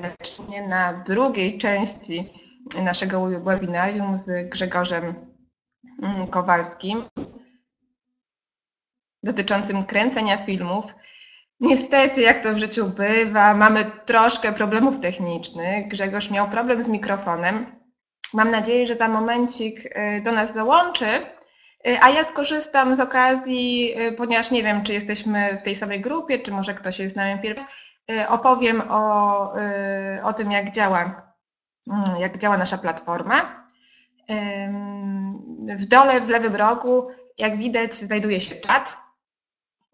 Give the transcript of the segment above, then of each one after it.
serdecznie na drugiej części naszego webinarium z Grzegorzem mm, Kowalskim dotyczącym kręcenia filmów. Niestety, jak to w życiu bywa, mamy troszkę problemów technicznych. Grzegorz miał problem z mikrofonem. Mam nadzieję, że za momencik y, do nas dołączy. Y, a ja skorzystam z okazji, y, ponieważ nie wiem, czy jesteśmy w tej samej grupie, czy może ktoś jest z nami pierwszy, opowiem o, o tym, jak działa, mm, jak działa nasza platforma. W dole, w lewym rogu, jak widać, znajduje się czat.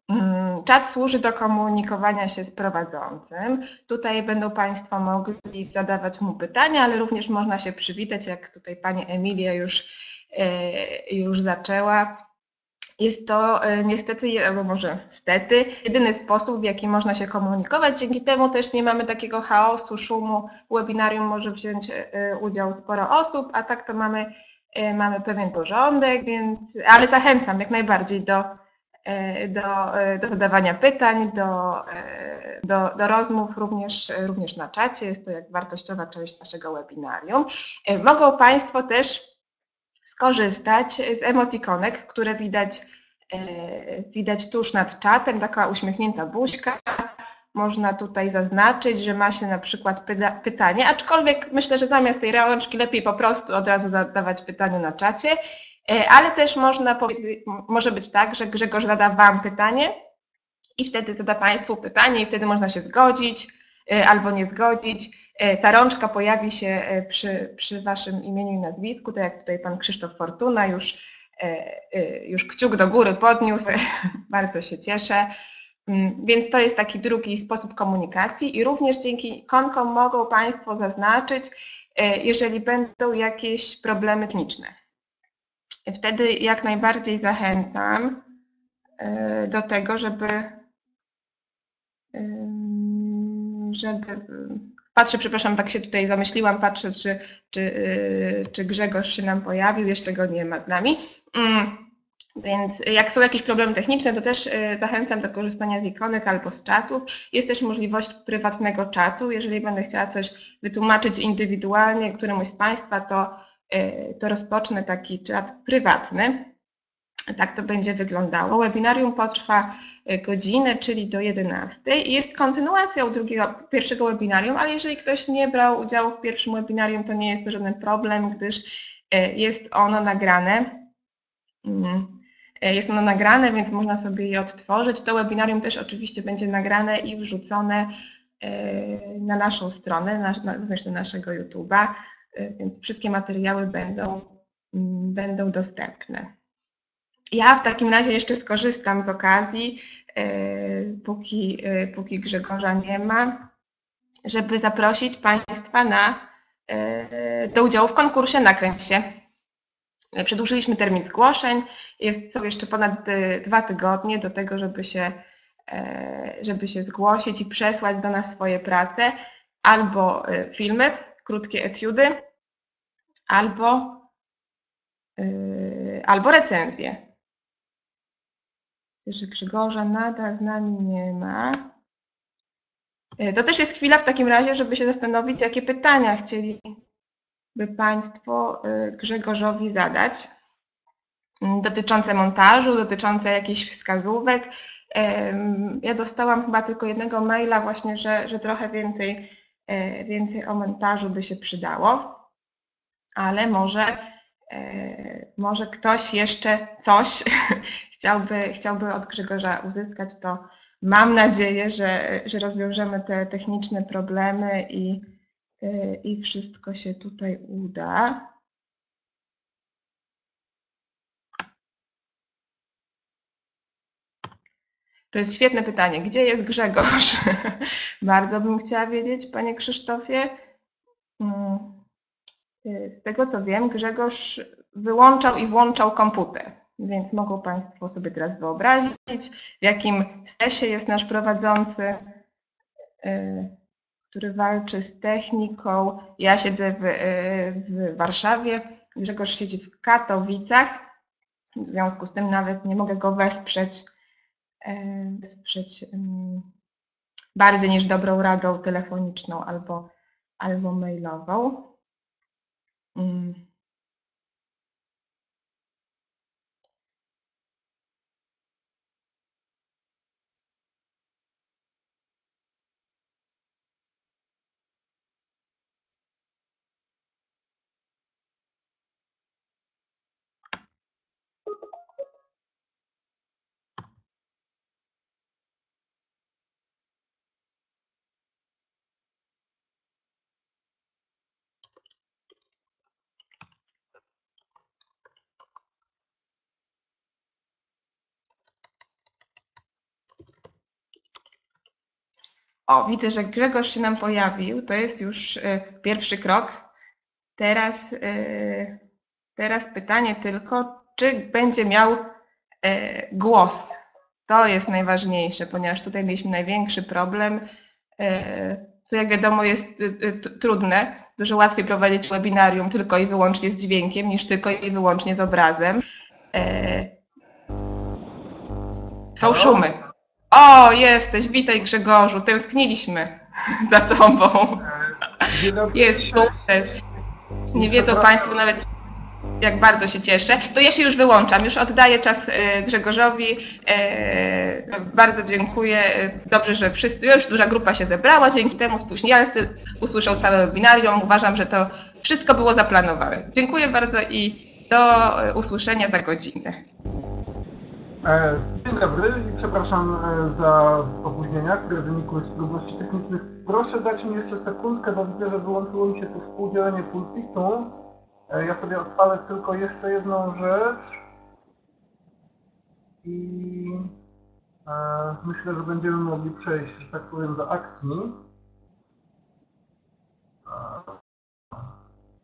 Mm, czat służy do komunikowania się z prowadzącym. Tutaj będą Państwo mogli zadawać mu pytania, ale również można się przywitać, jak tutaj Pani Emilia już, e, już zaczęła. Jest to e, niestety, albo może stety, jedyny sposób, w jaki można się komunikować. Dzięki temu też nie mamy takiego chaosu, szumu. W webinarium może wziąć e, udział sporo osób, a tak to mamy, mamy pewien porządek, więc, ale zachęcam jak najbardziej do E, do, e, do zadawania pytań, do, e, do, do rozmów również, również na czacie. Jest to jak wartościowa część naszego webinarium. Mogą Państwo też skorzystać z emotikonek, które widać, widać tuż nad czatem, taka uśmiechnięta buźka. Można tutaj zaznaczyć, że ma się na przykład pyta pytanie, aczkolwiek myślę, że zamiast tej rączki lepiej po prostu od razu zadawać pytanie na czacie E, ale też można może być tak, że Grzegorz zada Wam pytanie i wtedy zada Państwu pytanie i wtedy można się zgodzić e, albo nie zgodzić. E, ta rączka pojawi się przy, przy Waszym imieniu i nazwisku, tak jak tutaj Pan Krzysztof Fortuna już, już kciuk do góry podniósł, bardzo się cieszę. Mm, więc to jest taki drugi sposób komunikacji i również dzięki konkom mogą Państwo zaznaczyć, jeżeli będą jakieś problemy techniczne. Wtedy jak najbardziej zachęcam e, do tego, żeby, żeby patrzę, przepraszam, tak się tutaj zamyśliłam, patrzę, czy, czy, e, czy Grzegorz się nam pojawił, jeszcze go nie ma z nami. Mm, więc jak są jakieś problemy techniczne, to też e, zachęcam do korzystania z ikonek albo z czatów. Jest też możliwość prywatnego czatu. Jeżeli będę chciała coś wytłumaczyć indywidualnie któremuś z Państwa, to E, to rozpocznę taki czat prywatny. Tak to będzie wyglądało. Webinarium potrwa e, godzinę, czyli do 11 i jest kontynuacją drugiego, pierwszego webinarium, ale jeżeli ktoś nie brał udziału w pierwszym webinarium, to nie jest to żaden problem, gdyż e, jest ono nagrane. Mm. Jest ono nagrane, więc można sobie je odtworzyć. To webinarium też oczywiście będzie nagrane i wrzucone na naszą stronę, również na naszego YouTube'a. Więc wszystkie materiały będą, mm, będą dostępne. Ja w takim razie jeszcze skorzystam z okazji, y, póki, y, póki Grzegorza nie ma, żeby zaprosić Państwa na, do udziału w konkursie Nakręć się. Przedłużyliśmy termin zgłoszeń. Jest co jeszcze ponad dwa tygodnie do tego, żeby się, żeby się zgłosić i przesłać do nas swoje prace albo filmy, krótkie etiudy, albo, albo recenzję. Widzę, że Grzegorza nadal z nami nie ma. Yy, to też jest chwila w takim razie, żeby się zastanowić, jakie pytania chcieliby Państwo yy, Grzegorzowi zadać dotyczące montażu, dotyczące jakichś wskazówek. Ja dostałam chyba tylko jednego maila właśnie, że, że trochę więcej, więcej o montażu by się przydało ale może, e, może ktoś jeszcze coś chciałby, chciałby od Grzegorza uzyskać, to mam nadzieję, że, że rozwiążemy te techniczne problemy i, e, i wszystko się tutaj uda. To jest świetne pytanie. Gdzie jest Grzegorz? Bardzo bym chciała wiedzieć, panie Krzysztofie. Hmm. Y, z tego co wiem, Grzegorz wyłączał i włączał komputer, więc mogą Państwo sobie teraz wyobrazić, w jakim stresie jest nasz prowadzący, y, który walczy z techniką. Ja siedzę w, y, w Warszawie, Grzegorz siedzi w Katowicach, w związku z tym nawet nie mogę go wesprzeć, wesprzeć bardziej niż dobrą radą telefoniczną albo albo mailową. 嗯。O, widzę, że Grzegorz się nam pojawił. To jest już y, pierwszy krok. Teraz, y, teraz pytanie tylko, czy będzie miał y, głos. To jest najważniejsze, ponieważ tutaj mieliśmy największy problem, co jak wiadomo jest trudne. Dużo łatwiej prowadzić webinarium tylko i wyłącznie z dźwiękiem, niż tylko i wyłącznie z obrazem. Są szumy. O, jesteś, witaj Grzegorzu, tęskniliśmy za tobą. Jest sukces. Nie wiedzą Państwo nawet, jak bardzo się cieszę. To ja się już wyłączam, już oddaję czas e, Grzegorzowi. E, Bardzo dziękuję. Dobrze, że wszyscy, już duża grupa się zebrała, dzięki temu spóźnialscy usłyszą całe webinarium. Uważam, że to wszystko było zaplanowane. Dziękuję bardzo i do e, usłyszenia za godzinę. E, Dzień dobry i przepraszam e, za opóźnienia, które wynikły z trudności technicznych. Proszę dać mi jeszcze sekundkę, bo widzę, że wyłączyło mi się tu współdzielenie pulpitu. E, Ja sobie odpalę tylko jeszcze jedną rzecz. I myślę, że będziemy mogli przejść, że tak powiem, do akcji.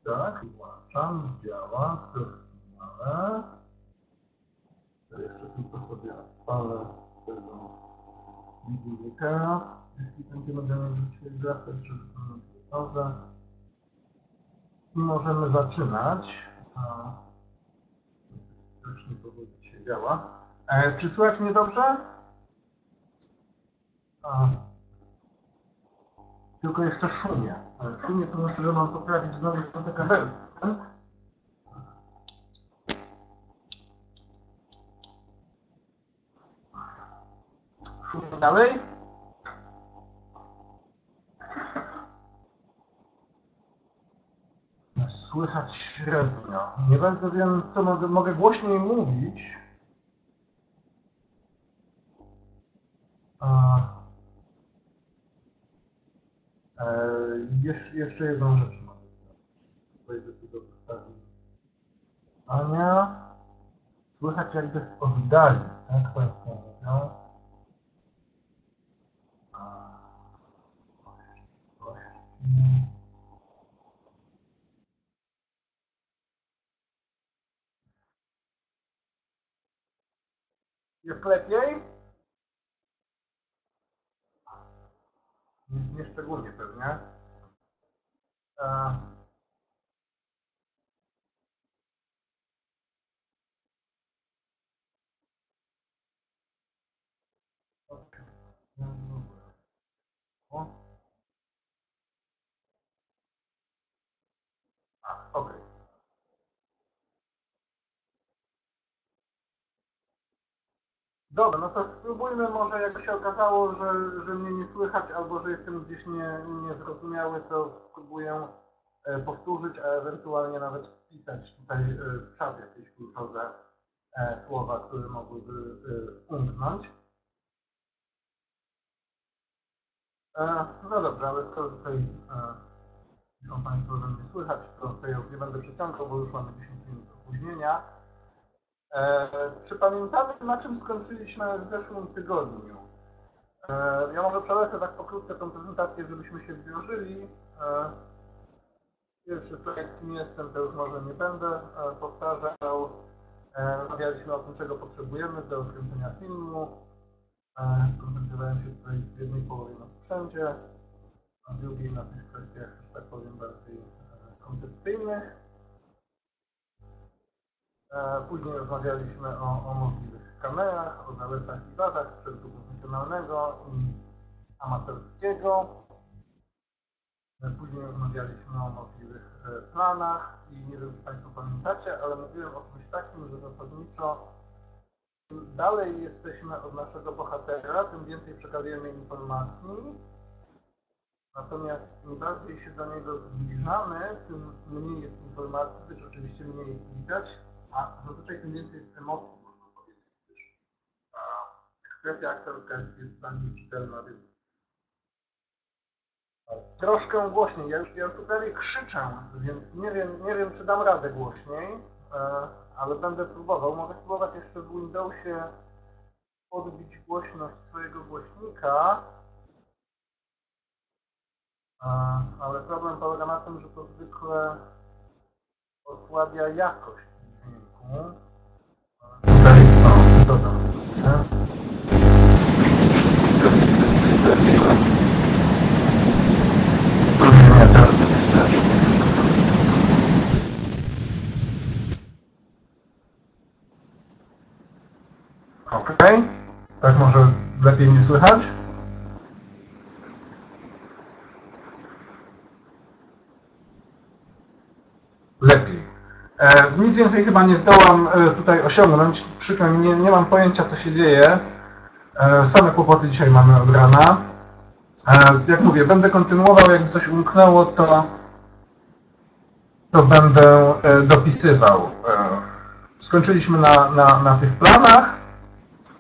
Tak, włączam, działa, doskonale. Jeszcze tylko sobie odpalę tego widzika. Jeśli wracać, żeby to było gotowe. I możemy zaczynać. A, Już nie powoli się działa. E, czy słychać mnie dobrze? A, tylko jeszcze szumie. E, Szumie to znaczy, że mam poprawić znowu te dalej. Słychać średnio. Nie bardzo wiem, co mogę, mogę głośniej mówić. A, e, jeszcze, jeszcze jedną rzecz wystawy. Ania, słychać jakby z oddali, tak Państwo mówią. A, gości. Jest lepiej? Nie, nie szczególnie pewnie. E, Dobra, no to spróbujmy może, jakby się okazało, że, że mnie nie słychać albo że jestem gdzieś nie, niezrozumiały, to spróbuję e, powtórzyć, a ewentualnie nawet wpisać tutaj e, w czat jakieś kluczowe e, słowa, które mogłyby umknąć. No dobrze, ale skoro tutaj piszą Państwo, że mnie słychać, to ja już nie będę przeciągał, bo już mamy 10 minut opóźnienia. E, czy pamiętamy, na czym skończyliśmy w zeszłym tygodniu? E, ja może przelecę tak pokrótce tą prezentację, żebyśmy się zwiążyli. E, pierwszy slajd, kim jestem, to już może nie będę e, powtarzał. E, rozmawialiśmy o tym, czego potrzebujemy do kręcenia filmu. E, koncentrowałem się tutaj w jednej połowie na sprzęcie, a drugiej na tych kwestiach, że tak powiem, bardziej koncepcyjnych. E, Później rozmawialiśmy o, o możliwych kamerach, o zaletach i wadach sprzętu profesjonalnego i amatorskiego. E, Później rozmawialiśmy o możliwych e, planach i nie wiem, czy Państwo pamiętacie, ale mówiłem o czymś takim, że zasadniczo im dalej jesteśmy od naszego bohatera, tym więcej przekazujemy informacji. Natomiast im bardziej się do niego zbliżamy, tym mniej jest informacji, też oczywiście mniej widać, a zazwyczaj tym więcej jest emocji, można powiedzieć, gdyż ekspresja aktorska jest, jest bardziej czytelna, więc Troszkę głośniej, ja już, ja już tu prawie krzyczę, więc nie wiem, nie wiem czy dam radę głośniej, e, ale będę próbował. Mogę spróbować jeszcze w Windowsie podbić głośność swojego głośnika, e, ale problem polega na tym, że to zwykle osłabia jakość Tutaj, o, dodam. Okej. Tak może lepiej mnie słychać? Lepiej. E, nic więcej chyba nie zdołam e, tutaj osiągnąć. Przykro mi, nie, nie mam pojęcia co się dzieje. E, same kłopoty dzisiaj mamy od rana. E, jak mówię, będę kontynuował, jakby coś umknęło, to, to będę e, dopisywał. E, skończyliśmy na, na, na tych planach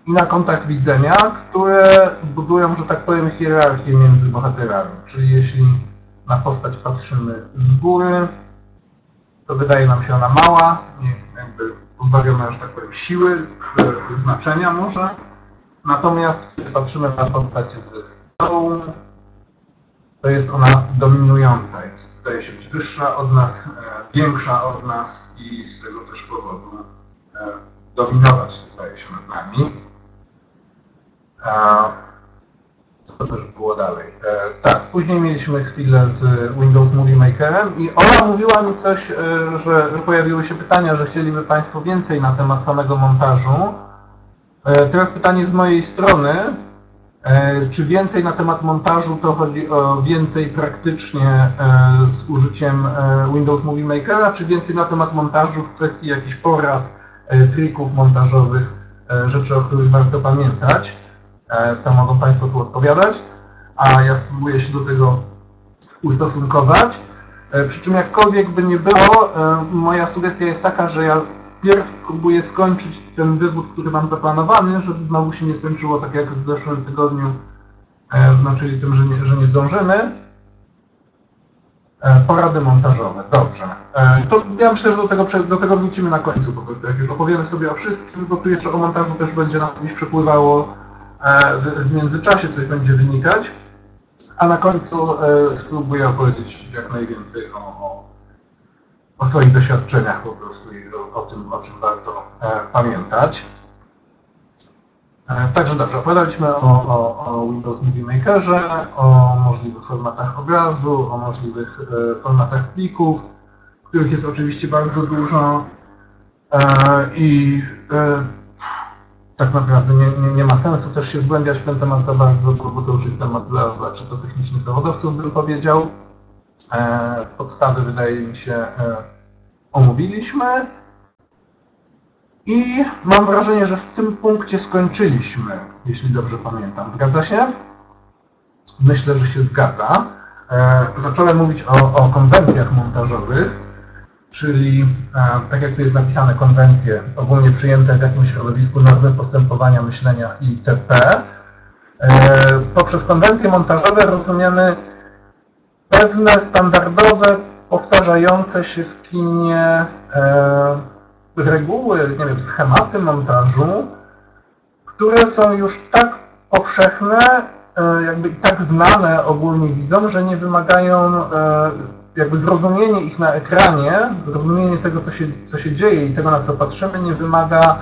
i na kątach widzenia, które budują, że tak powiem, hierarchię między bohaterami. Czyli jeśli na postać patrzymy z góry, to wydaje nam się ona mała, nie, jakby pozbawiona, tak powiem, siły, e, znaczenia może. Natomiast patrzymy na postać z dołu, to jest ona dominująca, jest, zdaje się być wyższa od nas, e, większa od nas i z tego też powodu e, dominować zdaje się nad nami. Co też było dalej? E, tak, później mieliśmy chwilę z Windows Movie Makerem i Ola mówiła mi coś, e, że, że pojawiły się pytania, że chcieliby Państwo więcej na temat samego montażu. E, teraz pytanie z mojej strony. E, Czy więcej na temat montażu to chodzi o więcej praktycznie e, z użyciem e, Windows Movie Makera, czy więcej na temat montażu w kwestii jakichś porad, e, trików montażowych, e, rzeczy, o których warto pamiętać? E, To mogą Państwo tu odpowiadać, a ja spróbuję się do tego ustosunkować. E, Przy czym jakkolwiek by nie było, e, moja sugestia jest taka, że ja pierw spróbuję skończyć ten wywód, który mam zaplanowany, żeby znowu się nie skończyło tak jak w zeszłym tygodniu, e, no, czyli tym, że nie, że nie zdążymy. Porady montażowe, dobrze. To ja myślę, że do tego, do tego wrócimy na końcu po prostu. Jak już opowiemy sobie o wszystkim, bo tu jeszcze o montażu też będzie nam gdzieś przepływało w, w międzyczasie, coś będzie wynikać. A na końcu e, spróbuję opowiedzieć jak najwięcej o, o, o swoich doświadczeniach po prostu i o, o tym, o czym warto e, pamiętać. E, Także dobrze, opowiadaliśmy o, o, o Windows Movie Makerze, o możliwych formatach obrazu, o możliwych e, formatach plików, których jest oczywiście bardzo dużo e, i e, tak naprawdę nie, nie, nie ma sensu też się zgłębiać w ten temat za bardzo, bo, to już jest temat dla, dla czysto technicznych zawodowców, bym powiedział. E, podstawy wydaje mi się e, omówiliśmy. I mam wrażenie, że w tym punkcie skończyliśmy, jeśli dobrze pamiętam. Zgadza się? Myślę, że się zgadza. E, zacząłem mówić o, o konwencjach montażowych, czyli e, tak jak tu jest napisane, konwencje ogólnie przyjęte w jakimś środowisku normy postępowania, myślenia itp. E, poprzez konwencje montażowe rozumiemy pewne standardowe, powtarzające się w kinie e, reguły, nie wiem, schematy montażu, które są już tak powszechne, jakby i tak znane ogólnie widzom, że nie wymagają jakby zrozumienie ich na ekranie, zrozumienie tego, co się, co się dzieje i tego, na co patrzymy, nie wymaga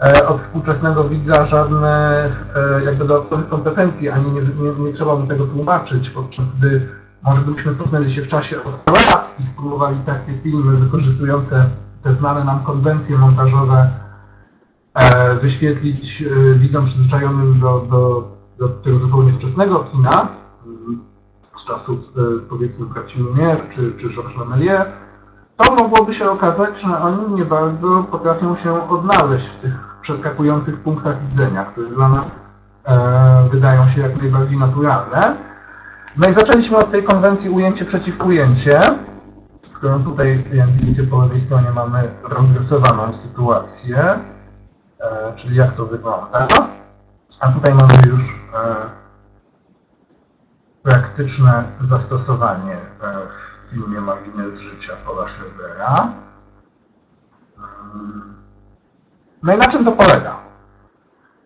e, od współczesnego widza żadnych e, jakby dodatkowych kompetencji, ani nie, nie, nie trzeba mu tego tłumaczyć, podczas gdy może gdybyśmy cofnęli się w czasie o 100 lat i spróbowali takie filmy wykorzystujące te znane nam konwencje montażowe e, wyświetlić widzom przyzwyczajonym do, do, do tego zupełnie wczesnego kina, z czasów e, powiedzmy braci Lumière czy, czy Georges Lemelier, to mogłoby się okazać, że oni nie bardzo potrafią się odnaleźć w tych przeskakujących punktach widzenia, które dla nas e, wydają się jak najbardziej naturalne. No i zaczęliśmy od tej konwencji ujęcie przeciw ujęcie, którą tutaj, jak widzicie po lewej stronie mamy rozrysowaną sytuację, e, czyli jak to wygląda. A tutaj mamy już e, praktyczne zastosowanie e, w filmie Margines życia Paula Schreibera. Mm. No i na czym to polega?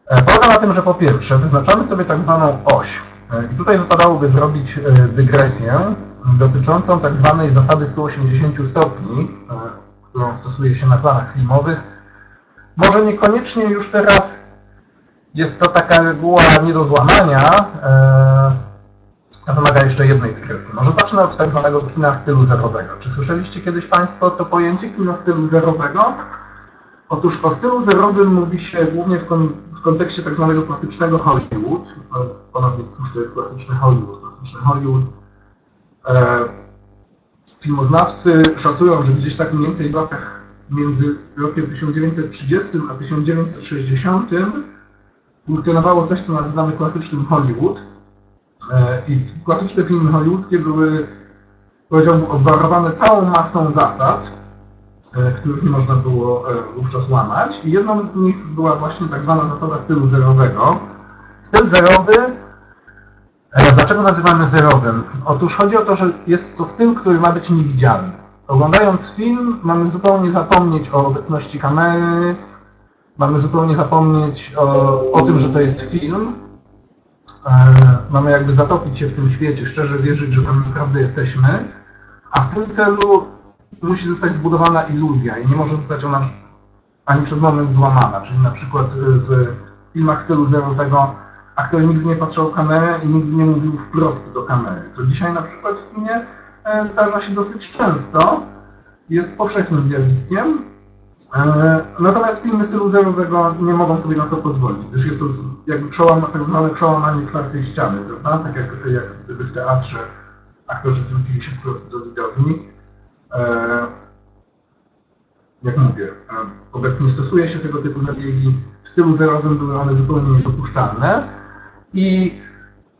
E, Polega na tym, że po pierwsze wyznaczamy sobie tak zwaną oś. E, I tutaj wypadałoby zrobić dygresję dotyczącą tak zwanej zasady 180 stopni, którą stosuje się na planach filmowych. Może niekoniecznie już teraz jest to taka reguła nie do złamania, a wymaga jeszcze jednej dygresji. Może zacznę od tak zwanego kina stylu zerowego. Czy słyszeliście kiedyś Państwo to pojęcie kina stylu zerowego? Otóż o stylu zerowym mówi się głównie w, kon w kontekście tak zwanego klasycznego Hollywood. No, Ponownie, cóż to jest klasyczny Hollywood? Klasyczny Hollywood. E, filmoznawcy szacują, że gdzieś tak mniej więcej w latach między rokiem 1930 a 1960 funkcjonowało coś, co nazywamy klasycznym Hollywood. E, I klasyczne filmy hollywoodzkie były, powiedziałbym, obwarowane całą masą zasad, e, których nie można było e, wówczas łamać. I jedną z nich była właśnie tak zwana zasada stylu zerowego. Styl zerowy, dlaczego nazywamy zerowym? Otóż chodzi o to, że jest to styl, który ma być niewidzialny. Oglądając film mamy zupełnie zapomnieć o obecności kamery, mamy zupełnie zapomnieć o, o tym, że to jest film, mamy jakby zatopić się w tym świecie, szczerze wierzyć, że tam naprawdę jesteśmy, a w tym celu musi zostać zbudowana iluzja i nie może zostać ona ani przez moment złamana. Czyli na przykład e, w filmach stylu zerowego aktor nigdy nie patrzył w kamerę i nigdy nie mówił wprost do kamery. To dzisiaj na przykład w kinie e, zdarza się dosyć często, jest powszechnym zjawiskiem, E, Natomiast filmy stylu zerowego nie mogą sobie na to pozwolić, gdyż jest to jakby przełam, tak zwane przełamanie czwartej ściany, prawda? Tak jak, jak w teatrze aktorzy zwrócili się wprost do widowni. E, Jak mówię, e, obecnie stosuje się tego typu zabiegi. W stylu zerowym były one zupełnie niedopuszczalne. I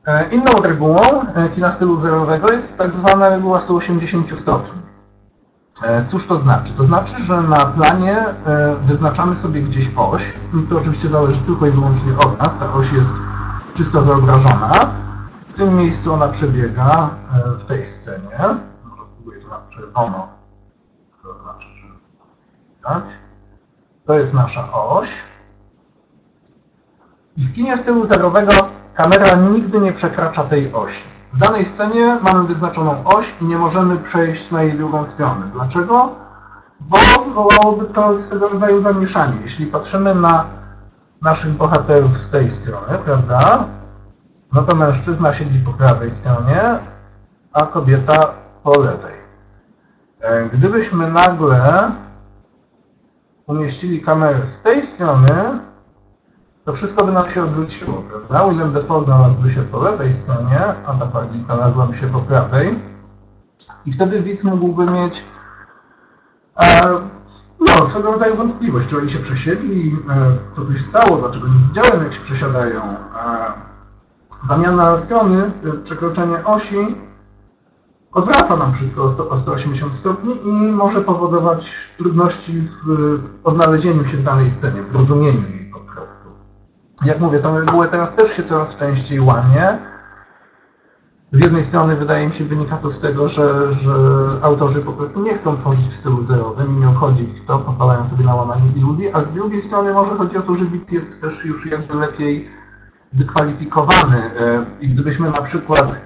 e, inną regułą e, kina stylu zerowego jest tak zwana reguła 180 stopni. E, Cóż to znaczy? To znaczy, że na planie e, wyznaczamy sobie gdzieś oś. I To oczywiście zależy tylko i wyłącznie od nas. Ta oś jest czysto wyobrażona. W tym miejscu ona przebiega e, w tej scenie. Może spróbuję to na czerwono. To znaczy, że widać. To jest nasza oś. I w kinie stylu zerowego kamera nigdy nie przekracza tej osi. W danej scenie mamy wyznaczoną oś i nie możemy przejść na jej drugą stronę. Dlaczego? Bo wywołałoby to swego rodzaju zamieszanie. Jeśli patrzymy na naszych bohaterów z tej strony, prawda? No to mężczyzna siedzi po prawej stronie, a kobieta po lewej. E, Gdybyśmy nagle umieścili kamerę z tej strony, to wszystko by nam się odwróciło, prawda? William Defoe znalazłby się po lewej stronie, a ta pani znalazłaby się po prawej. I wtedy widz mógłby mieć e, no, swego rodzaju wątpliwość, czy oni się przesiedli, e, co tu się stało, dlaczego nie widziałem, jak się przesiadają. E, zamiana strony, e, przekroczenie osi odwraca nam wszystko o, sto, o 180 stopni i może powodować trudności w odnalezieniu się w danej scenie, w zrozumieniu jej. Jak mówię, tą regułę teraz też się coraz częściej łamie. Z jednej strony wydaje mi się wynika to z tego, że, że autorzy po prostu nie chcą tworzyć w stylu zerowym i nie obchodzi ich to, pozwalają sobie na łamanie iluzji, a z drugiej strony może chodzi o to, że widz jest też już jakby lepiej wykwalifikowany e, i gdybyśmy na przykład,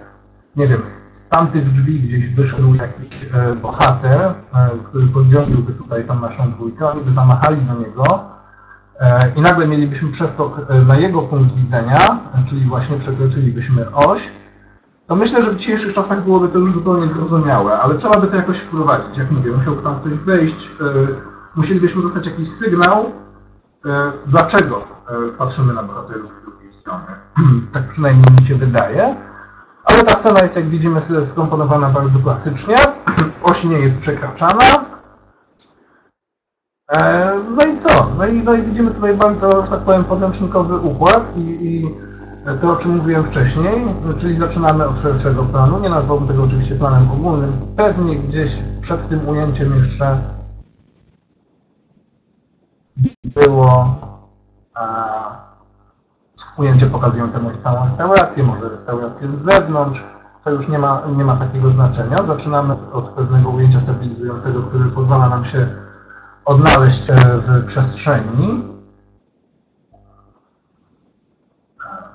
nie wiem, z tamtych drzwi gdzieś wyszedł jakiś e, bohater, e, który podciągnąłby tutaj tą naszą dwójkę, oni by zamachali do niego, i nagle mielibyśmy przeskok e, na jego punkt widzenia, e, czyli właśnie przekroczylibyśmy oś, to myślę, że w dzisiejszych czasach byłoby to już zupełnie zrozumiałe, ale trzeba by to jakoś wprowadzić. Jak mówię, musiałby tam ktoś wejść, musielibyśmy dostać jakiś sygnał, dlaczego patrzymy na bohaterów z drugiej strony. tak przynajmniej mi się wydaje. Ale ta scena jest, jak widzimy, skomponowana bardzo klasycznie. Oś nie jest przekraczana. E, No i co? No i, no i widzimy tutaj bardzo, że tak powiem, podręcznikowy układ i, i to, o czym mówiłem wcześniej, czyli zaczynamy od szerszego planu. Nie nazwałbym tego oczywiście planem ogólnym. Pewnie gdzieś przed tym ujęciem jeszcze było a, ujęcie pokazujące może całą restaurację, może restaurację z zewnątrz. To już nie ma, nie ma takiego znaczenia. Zaczynamy od pewnego ujęcia stabilizującego, które pozwala nam się odnaleźć e, w przestrzeni.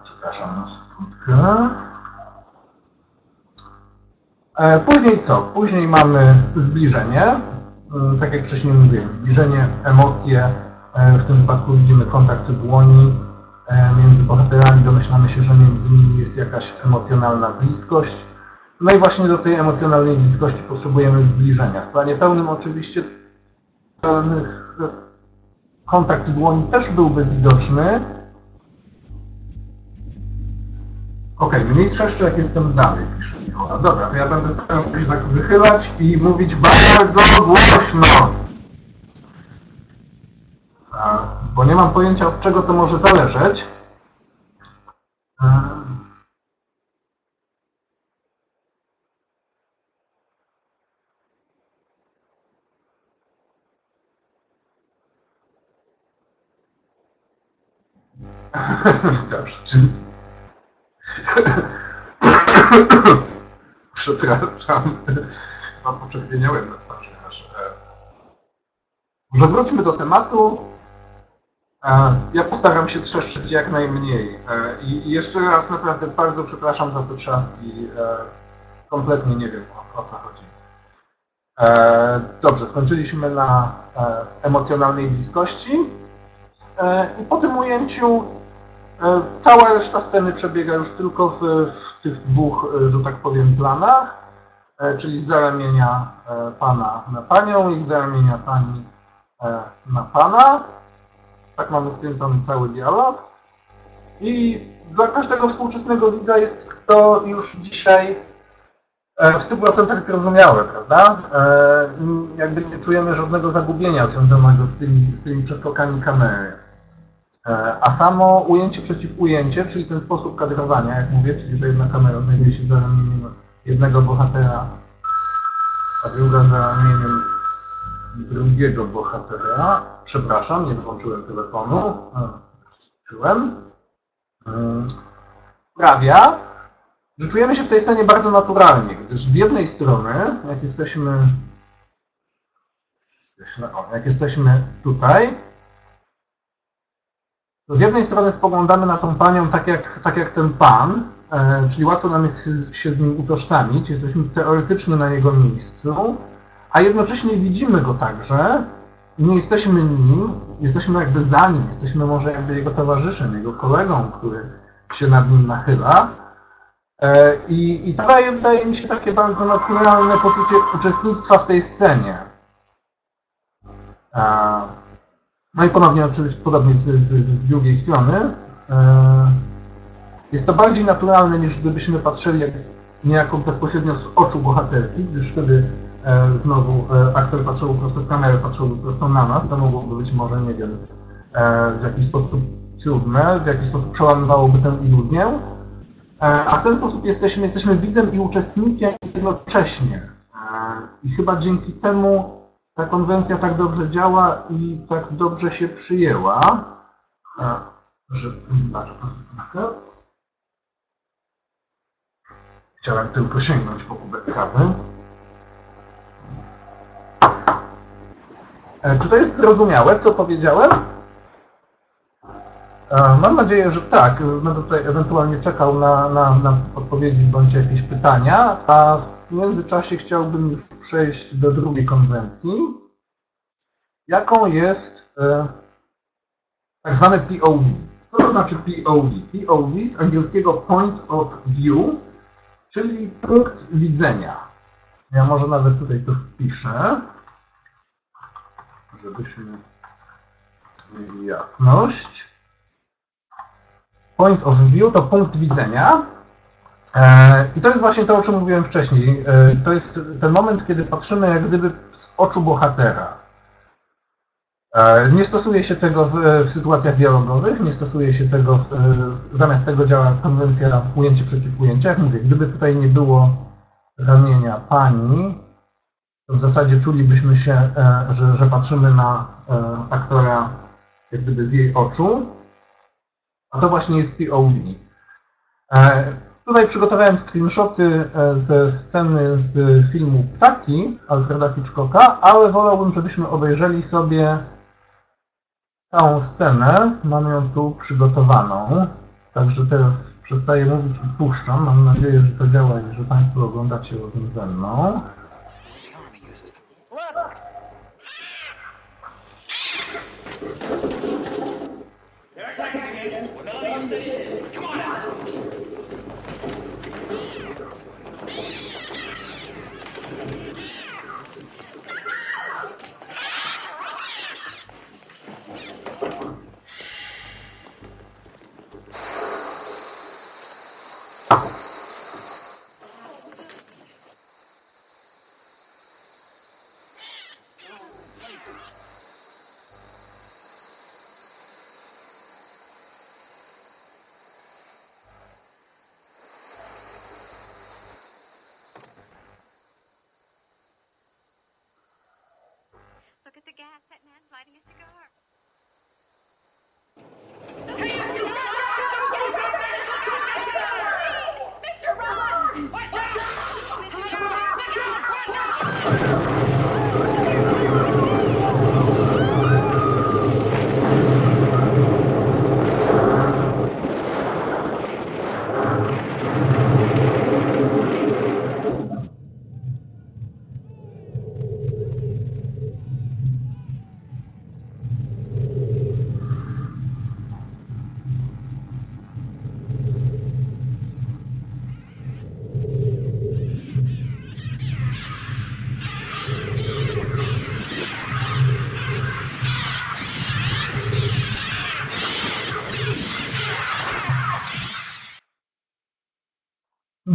Przepraszam na sekundkę. E, Później co? Później mamy zbliżenie. Mm, Tak jak wcześniej mówiłem, zbliżenie, emocje. E, W tym wypadku widzimy kontakt dłoni między bohaterami. Domyślamy się, że między nimi jest jakaś emocjonalna bliskość. No i właśnie do tej emocjonalnej bliskości potrzebujemy zbliżenia. W planie pełnym oczywiście e, kontakt dłoni też byłby widoczny. Okej, mniej trzeszczy jak jestem dalej, pisze Nikola. Dobra, to ja będę starał się tak wychylać i mówić bardzo głośno. Bo nie mam pojęcia od czego to może zależeć. E, Dobrze. Przepraszam. No, poczerwieniałem na twarzy aż. e. Może wróćmy do tematu. E, Ja postaram się trzeszczyć jak najmniej. E, I jeszcze raz naprawdę bardzo przepraszam za te trzaski. Kompletnie nie wiem o, o co chodzi. Dobrze, skończyliśmy na emocjonalnej bliskości. I po tym ujęciu cała reszta sceny przebiega już tylko w, w tych dwóch, e, że tak powiem, planach, e, czyli zaramienia e, pana na panią i zaramienia pani e, na pana. Tak mamy skręcony cały dialog. I dla każdego współczesnego widza jest to już dzisiaj e, w 100% zrozumiałe, prawda? E, Jakby nie czujemy żadnego zagubienia związanego z tymi, z tymi przeskokami kamery. E, A samo ujęcie przeciw ujęcie, czyli ten sposób kadrowania, jak mówię, czyli że jedna kamera znajduje się za ramieniem jednego bohatera, a druga za ramieniem drugiego bohatera. Przepraszam, nie włączyłem telefonu. E. Mm, Sprawia, że czujemy się w tej scenie bardzo naturalnie, gdyż z jednej strony, jak jesteśmy, jak jesteśmy tutaj, z jednej strony spoglądamy na tą panią tak jak, tak jak ten pan, e, czyli łatwo nam jest się- z nim utożsamić, jesteśmy teoretycznie na jego miejscu, a jednocześnie widzimy go także i nie jesteśmy nim, jesteśmy jakby za nim, jesteśmy może jakby jego towarzyszem, jego kolegą, który się nad nim nachyla. E, I, I to daje, wydaje mi się takie bardzo naturalne poczucie uczestnictwa w tej scenie. E, No i ponownie oczywiście podobnie z, z, z drugiej strony. e, Jest to bardziej naturalne niż gdybyśmy patrzyli jak, niejako bezpośrednio z oczu bohaterki, gdyż wtedy e, znowu e, aktor patrzył prosto w kamerę, patrzył prosto na nas, to mogłoby być może, nie wiem, w jakiś sposób trudne, w jakiś sposób przełamywałoby tę iluzję. A w ten sposób jesteśmy, jesteśmy widzem i uczestnikiem jednocześnie. I chyba dzięki temu ta konwencja tak dobrze działa i tak dobrze się przyjęła. Że, proszę, Chciałem tylko sięgnąć po kubek kawy. E, Czy to jest zrozumiałe, co powiedziałem? E, Mam nadzieję, że tak. Będę tutaj ewentualnie czekał na, na, na odpowiedzi bądź jakieś pytania, a w międzyczasie chciałbym już przejść do drugiej konwencji, jaką jest e, tak zwane POV. Co to znaczy POV? POV z angielskiego Point of View, czyli punkt widzenia. Ja może nawet tutaj to wpiszę, żebyśmy mieli jasność. Point of view to punkt widzenia. E, I to jest właśnie to, o czym mówiłem wcześniej. E, To jest ten moment, kiedy patrzymy jak gdyby z oczu bohatera. E, Nie stosuje się tego w, w sytuacjach dialogowych, nie stosuje się tego, w, zamiast tego działa konwencja ujęcie przeciw ujęciu. Jak mówię, gdyby tutaj nie było ramienia pani, to w zasadzie czulibyśmy się, że, że patrzymy na aktora jak gdyby z jej oczu, a to właśnie jest POV. Tutaj przygotowałem screenshoty e, ze sceny z filmu Ptaki Alfreda Hitchcocka, ale wolałbym, żebyśmy obejrzeli sobie całą scenę. Mam ją tu przygotowaną. Także teraz przestaję mówić i puszczam. Mam nadzieję, że to działa i że Państwo oglądacie razem ze mną. They're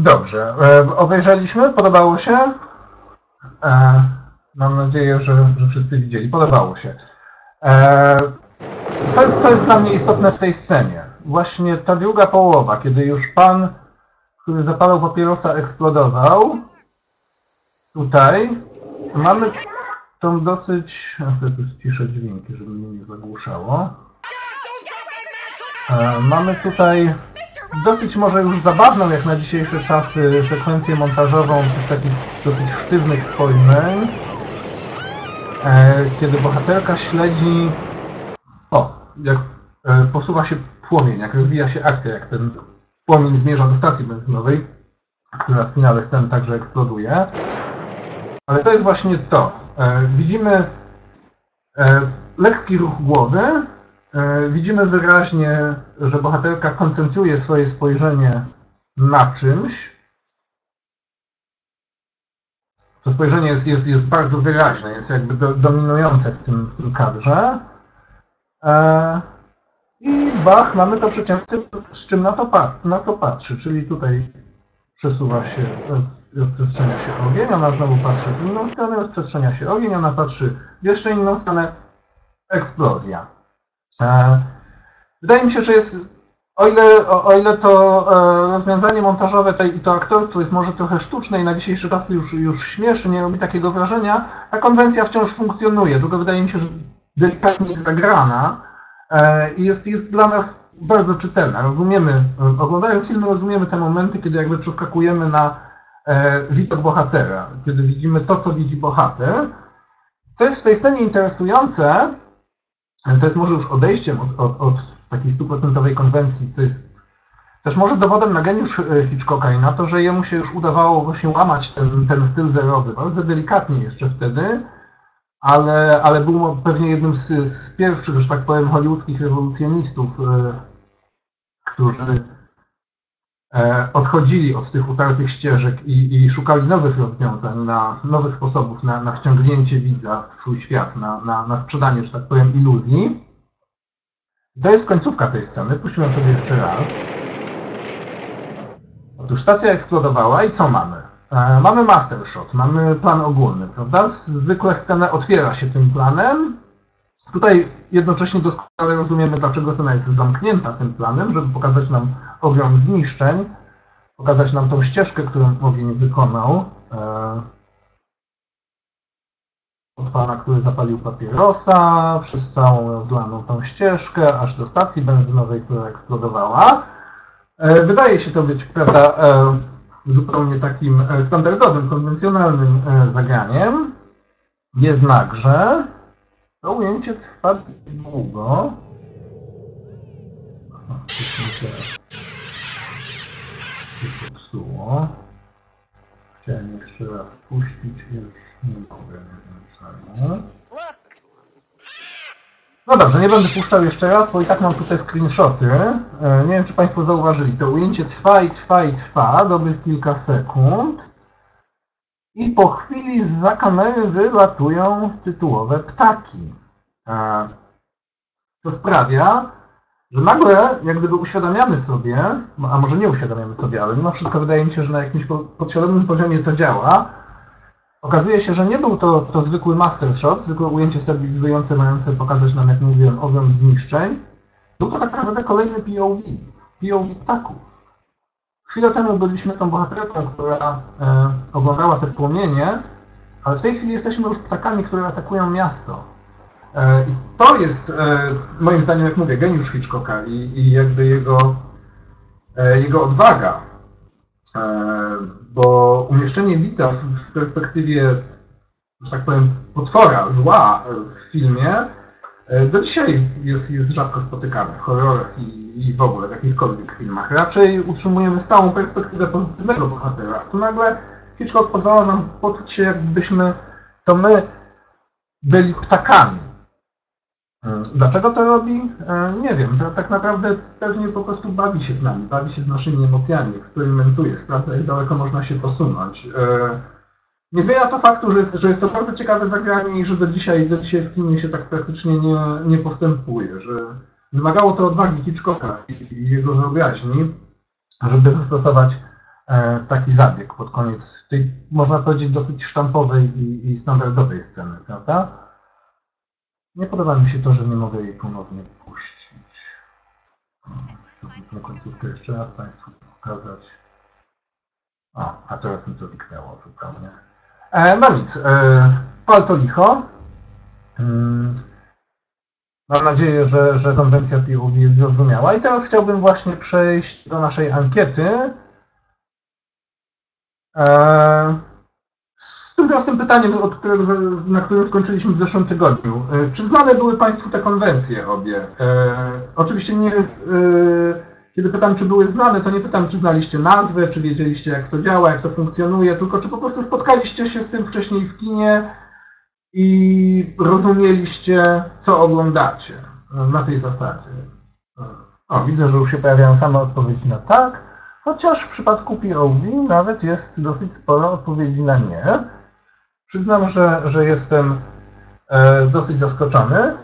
Dobrze. E, obejrzeliśmy? Podobało się? E, mam nadzieję, że, że wszyscy widzieli. Podobało się. E, to, to jest dla mnie istotne w tej scenie. Właśnie ta druga połowa, kiedy już pan, który zapalał papierosa, eksplodował. Tutaj mamy tą dosyć... A to tu ściszę dźwięki, żeby mnie nie zagłuszało. Mamy tutaj dosyć może już zabawną jak na dzisiejsze czasy sekwencję montażową tych takich dosyć sztywnych spojrzeń, e, kiedy bohaterka śledzi o, jak e, posuwa się płomień, jak rozwija się akcja, jak ten płomień zmierza do stacji benzynowej, która w finale sceny także eksploduje. Ale to jest właśnie to. E, widzimy e, lekki ruch głowy, Widzimy wyraźnie, że bohaterka koncentruje swoje spojrzenie na czymś. To spojrzenie jest, jest, jest bardzo wyraźne, jest jakby do, dominujące w tym, w tym kadrze. E, I bach, mamy to przecięcie, z czym na to, pat, na to patrzy, czyli tutaj przesuwa się, e, rozprzestrzenia się ogień, ona znowu patrzy w inną stronę, rozprzestrzenia się ogień, ona patrzy w jeszcze inną stronę, eksplozja. Wydaje mi się, że jest, o ile, o, ile to e, rozwiązanie montażowe tej, i to aktorstwo jest może trochę sztuczne i na dzisiejsze czasy już, już śmieszy, nie robi takiego wrażenia, ta konwencja wciąż funkcjonuje, tylko wydaje mi się, że delikatnie zagrana e, i jest, jest dla nas bardzo czytelna. Rozumiemy, oglądając film rozumiemy te momenty, kiedy jakby przeskakujemy na e, widok bohatera, kiedy widzimy to, co widzi bohater. Co jest w tej scenie interesujące, jest może już odejściem od, od, od takiej stuprocentowej konwencji, co jest też może dowodem na geniusz e, Hitchcocka i na to, że jemu się już udawało właśnie łamać ten, ten styl zerowy, bardzo delikatnie jeszcze wtedy, ale, ale był pewnie jednym z, z pierwszych, że tak powiem, hollywoodzkich rewolucjonistów, e, którzy odchodzili od tych utartych ścieżek i, i szukali nowych rozwiązań, na, nowych sposobów na, na wciągnięcie widza w swój świat, na, na, na sprzedanie, że tak powiem, iluzji. To jest końcówka tej sceny. Puścimy sobie jeszcze raz. Otóż stacja eksplodowała i co mamy? E, mamy master shot, mamy plan ogólny, prawda? Zwykle scena otwiera się tym planem. Tutaj jednocześnie doskonale rozumiemy, dlaczego scena jest zamknięta tym planem, żeby pokazać nam ogrom zniszczeń, pokazać nam tą ścieżkę, którą ogień wykonał. E, od pana, który zapalił papierosa, przez całą rozlaną tą ścieżkę, aż do stacji benzynowej, która eksplodowała. E, Wydaje się to być, prawda, e, zupełnie takim standardowym, konwencjonalnym zagraniem. Jednakże to ujęcie trwa długo. Mi się się popsuło. Chciałem jeszcze raz puścić, już nie mogę, nie wiem czemu. No dobrze, nie będę puszczał jeszcze raz, bo i tak mam tutaj screenshoty. E, Nie wiem, czy Państwo zauważyli, to ujęcie trwa i trwa i trwa, dobrych kilka sekund. I po chwili z kamery wylatują tytułowe ptaki. E, To sprawia, że nagle jak gdyby uświadamiamy sobie, a może nie uświadamiamy sobie, ale mimo wszystko wydaje mi się, że na jakimś po- podświadomym poziomie to działa, Okazuje się, że nie był to, to zwykły master shot, zwykłe ujęcie stabilizujące, mające pokazać nam, jak mówiłem, ogrom zniszczeń. Był to tak naprawdę kolejny POV, POV ptaków. Chwilę temu byliśmy tą bohaterką, która e, oglądała te płomienie, ale w tej chwili jesteśmy już ptakami, które atakują miasto. E, I to jest, e, moim zdaniem, jak mówię, geniusz Hitchcocka i, i jakby jego, e, jego odwaga. E, bo umieszczenie Wita w- perspektywie, że tak powiem, potwora, zła w filmie do dzisiaj jest, jest rzadko spotykane w horrorach i, i w ogóle w jakichkolwiek filmach. Raczej utrzymujemy stałą perspektywę pozytywnego bohatera. Tu nagle Hitchcock pozwala nam poczuć się, jakbyśmy to my byli ptakami. Mm, Dlaczego to robi? E, Nie wiem. Tak naprawdę pewnie po prostu bawi się z nami, bawi się z naszymi emocjami, eksperymentuje, sprawdza jak daleko można się posunąć. Nie zmienia to faktu, że że jest to bardzo ciekawe zagranie i że do dzisiaj, do dzisiaj w kinie się tak praktycznie nie, nie postępuje, że wymagało to odwagi Hitchcocka i, i jego wyobraźni, żeby zastosować e, taki zabieg pod koniec tej, można powiedzieć, dosyć sztampowej i, i standardowej sceny, prawda? Nie podoba mi się to, że nie mogę jej ponownie puścić. Na końcówkę jeszcze raz Państwu pokazać. O, a teraz mi to zniknęło zupełnie. E, no nic, e, palto licho. Mm, Mam nadzieję, że, że konwencja POV jest zrozumiała. I teraz chciałbym właśnie przejść do naszej ankiety. E, z tym prostym pytaniem, którego, na którym skończyliśmy w zeszłym tygodniu. Czy znane były Państwu te konwencje obie? Oczywiście nie. Kiedy pytam, czy były znane, to nie pytam, czy znaliście nazwę, czy wiedzieliście, jak to działa, jak to funkcjonuje, tylko czy po prostu spotkaliście się z tym wcześniej w kinie i rozumieliście, co oglądacie na tej zasadzie. O, widzę, że już się pojawiają same odpowiedzi na tak, chociaż w przypadku POV nawet jest dosyć sporo odpowiedzi na nie. Przyznam, że, że jestem e, dosyć zaskoczony,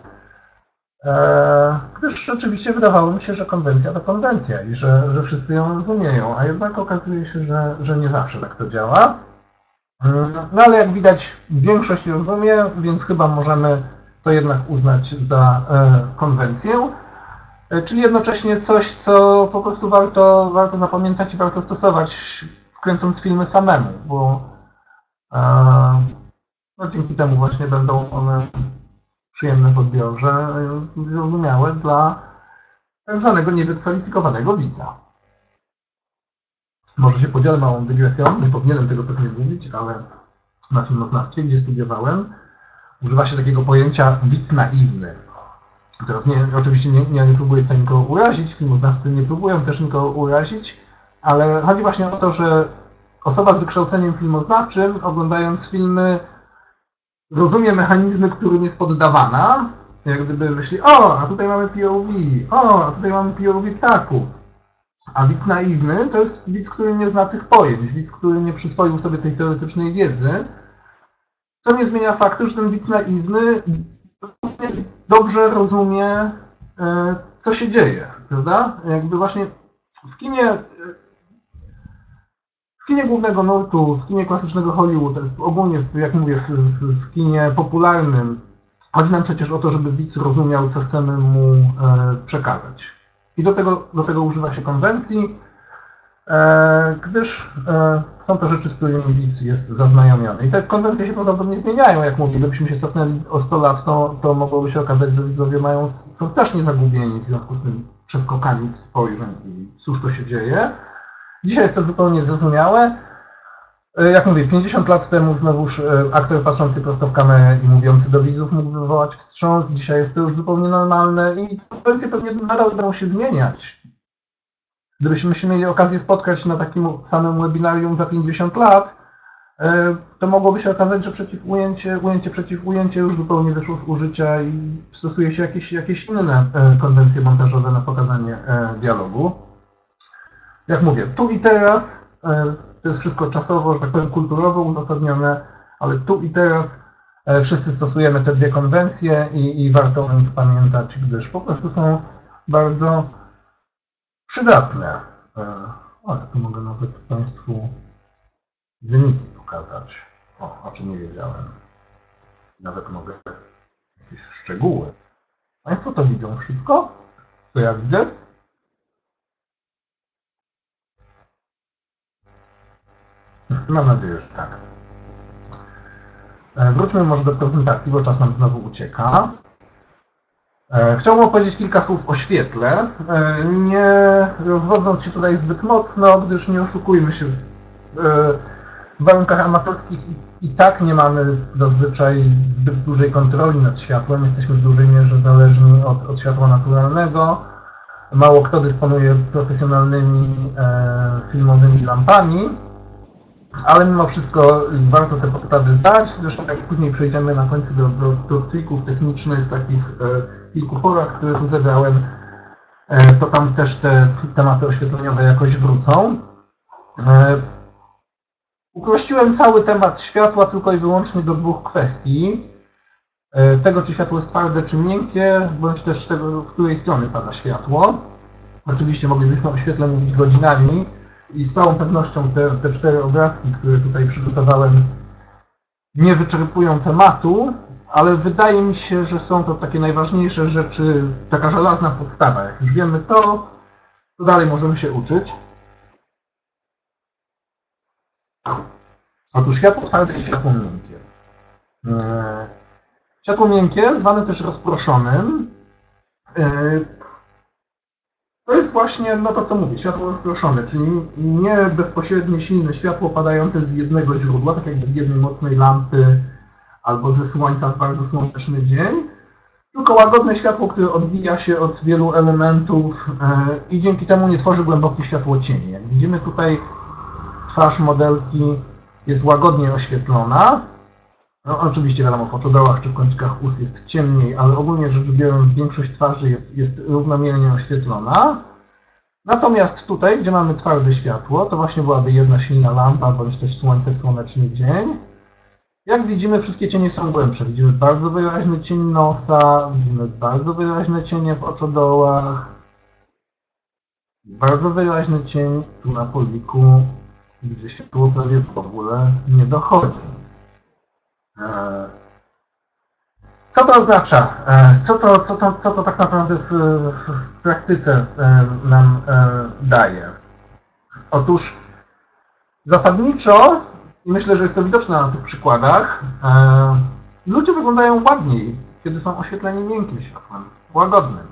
gdyż rzeczywiście wydawało mi się, że konwencja to konwencja i że, że wszyscy ją rozumieją, a jednak okazuje się, że, że nie zawsze tak to działa. Mm, No ale jak widać większość rozumie, więc chyba możemy to jednak uznać za e, konwencję. E, Czyli jednocześnie coś, co po prostu warto, warto zapamiętać i warto stosować, kręcąc filmy samemu, bo e, no, dzięki temu właśnie będą one przyjemne w odbiorze, e, zrozumiałe dla tak zwanego niewykwalifikowanego widza. Może się podzielę małą dygresją, nie powinienem tego pewnie mówić, ale na filmoznawstwie, gdzie studiowałem, używa się takiego pojęcia widz naiwny. Teraz nie, oczywiście nie, nie, nie próbuję tutaj nikogo urazić, filmoznawcy nie próbują też nikogo urazić, ale chodzi właśnie o to, że osoba z wykształceniem filmoznawczym, oglądając filmy, rozumie mechanizmy, którym jest poddawana, jak gdyby myśli, o, a tutaj mamy POV, o, a tutaj mamy POV ptaków. A widz naiwny to jest widz, który nie zna tych pojęć, widz, który nie przyswoił sobie tej teoretycznej wiedzy, co nie zmienia faktu, że ten widz naiwny dobrze rozumie, e, co się dzieje, prawda? Jakby właśnie w kinie w kinie głównego nurtu, w kinie klasycznego Hollywood, ogólnie, jak mówię, w, w, w kinie popularnym, chodzi nam przecież o to, żeby widz rozumiał, co chcemy mu e, przekazać. I do tego, do tego używa się konwencji, e, gdyż e, są to rzeczy, z którymi widz jest zaznajomiony. I te konwencje się prawdopodobnie zmieniają, jak mówię. Gdybyśmy się cofnęli o 100 lat, to, to mogłoby się okazać, że widzowie mają, są strasznie zagubieni w związku z tym przeskokami spojrzeń i cóż to się dzieje. Dzisiaj jest to zupełnie zrozumiałe. E, Jak mówię, 50 lat temu znowuż e, aktor patrzący prosto w kamerę i mówiący do widzów mógł wywołać wstrząs. Dzisiaj jest to już zupełnie normalne i konwencje pewnie nadal będą się zmieniać. Gdybyśmy się mieli okazję spotkać na takim samym webinarium za 50 lat, e, to mogłoby się okazać, że przeciw ujęcie, ujęcie przeciw ujęcie już zupełnie wyszło z użycia i stosuje się jakieś, jakieś inne konwencje montażowe na pokazanie dialogu. Jak mówię, tu i teraz e, to jest wszystko czasowo, że tak powiem, kulturowo uzasadnione, ale tu i teraz e, wszyscy stosujemy te dwie konwencje i, i warto o nich pamiętać, gdyż po prostu są bardzo przydatne. E, Ale tu mogę nawet Państwu wyniki pokazać. O, o czym nie wiedziałem. Nawet mogę jakieś szczegóły. Państwo to widzą wszystko? Co ja widzę? Mam nadzieję, że tak. E, Wróćmy może do prezentacji, bo czas nam znowu ucieka. E, Chciałbym opowiedzieć kilka słów o świetle, e, nie rozwodząc się tutaj zbyt mocno, gdyż nie oszukujmy się, w warunkach amatorskich i, tak nie mamy zazwyczaj zbyt dużej kontroli nad światłem, jesteśmy w dużej mierze zależni od, od światła naturalnego. Mało kto dysponuje profesjonalnymi filmowymi lampami, ale mimo wszystko warto te podstawy zdać. Zresztą jak później przejdziemy na końcu do, do, do trików technicznych, takich e, kilku porad, które tu zebrałem, e, to tam też te tematy oświetleniowe jakoś wrócą. E, uprościłem cały temat światła tylko i wyłącznie do dwóch kwestii. E, tego, czy światło jest twarde, czy miękkie, bądź też tego, z której strony pada światło. Oczywiście moglibyśmy o świetle mówić godzinami, i z całą pewnością te, te cztery obrazki, które tutaj przygotowałem, nie wyczerpują tematu, ale wydaje mi się, że są to takie najważniejsze rzeczy, taka żelazna podstawa. Jak już wiemy to, to dalej możemy się uczyć. Otóż światło twarde i światło miękkie. Eee, Światło miękkie, zwane też rozproszonym, eee, to jest właśnie no to, co mówię, światło rozproszone, czyli nie bezpośrednie silne światło padające z jednego źródła, tak jakby z jednej mocnej lampy albo ze słońca w bardzo słoneczny dzień, tylko łagodne światło, które odbija się od wielu elementów e, i dzięki temu nie tworzy głębokich światłocieni. Jak widzimy tutaj twarz modelki jest łagodnie oświetlona. No, oczywiście wiadomo, w oczodołach czy w kończykach ust jest ciemniej, ale ogólnie rzecz biorąc większość twarzy jest, jest równomiernie oświetlona. Natomiast tutaj, gdzie mamy twarde światło, to właśnie byłaby jedna silna lampa, bądź też słońce słoneczny dzień. Jak widzimy, wszystkie cienie są głębsze. Widzimy bardzo wyraźny cień nosa, widzimy bardzo wyraźne cienie w oczodołach, bardzo wyraźny cień tu na poliku, gdzie światło prawie w ogóle nie dochodzi. E, Co to oznacza? E, Co to, co to, co to tak naprawdę w, w praktyce e, nam daje? Otóż zasadniczo, i myślę, że jest to widoczne na tych przykładach, ludzie wyglądają ładniej, kiedy są oświetleni miękkim światłem, łagodnym.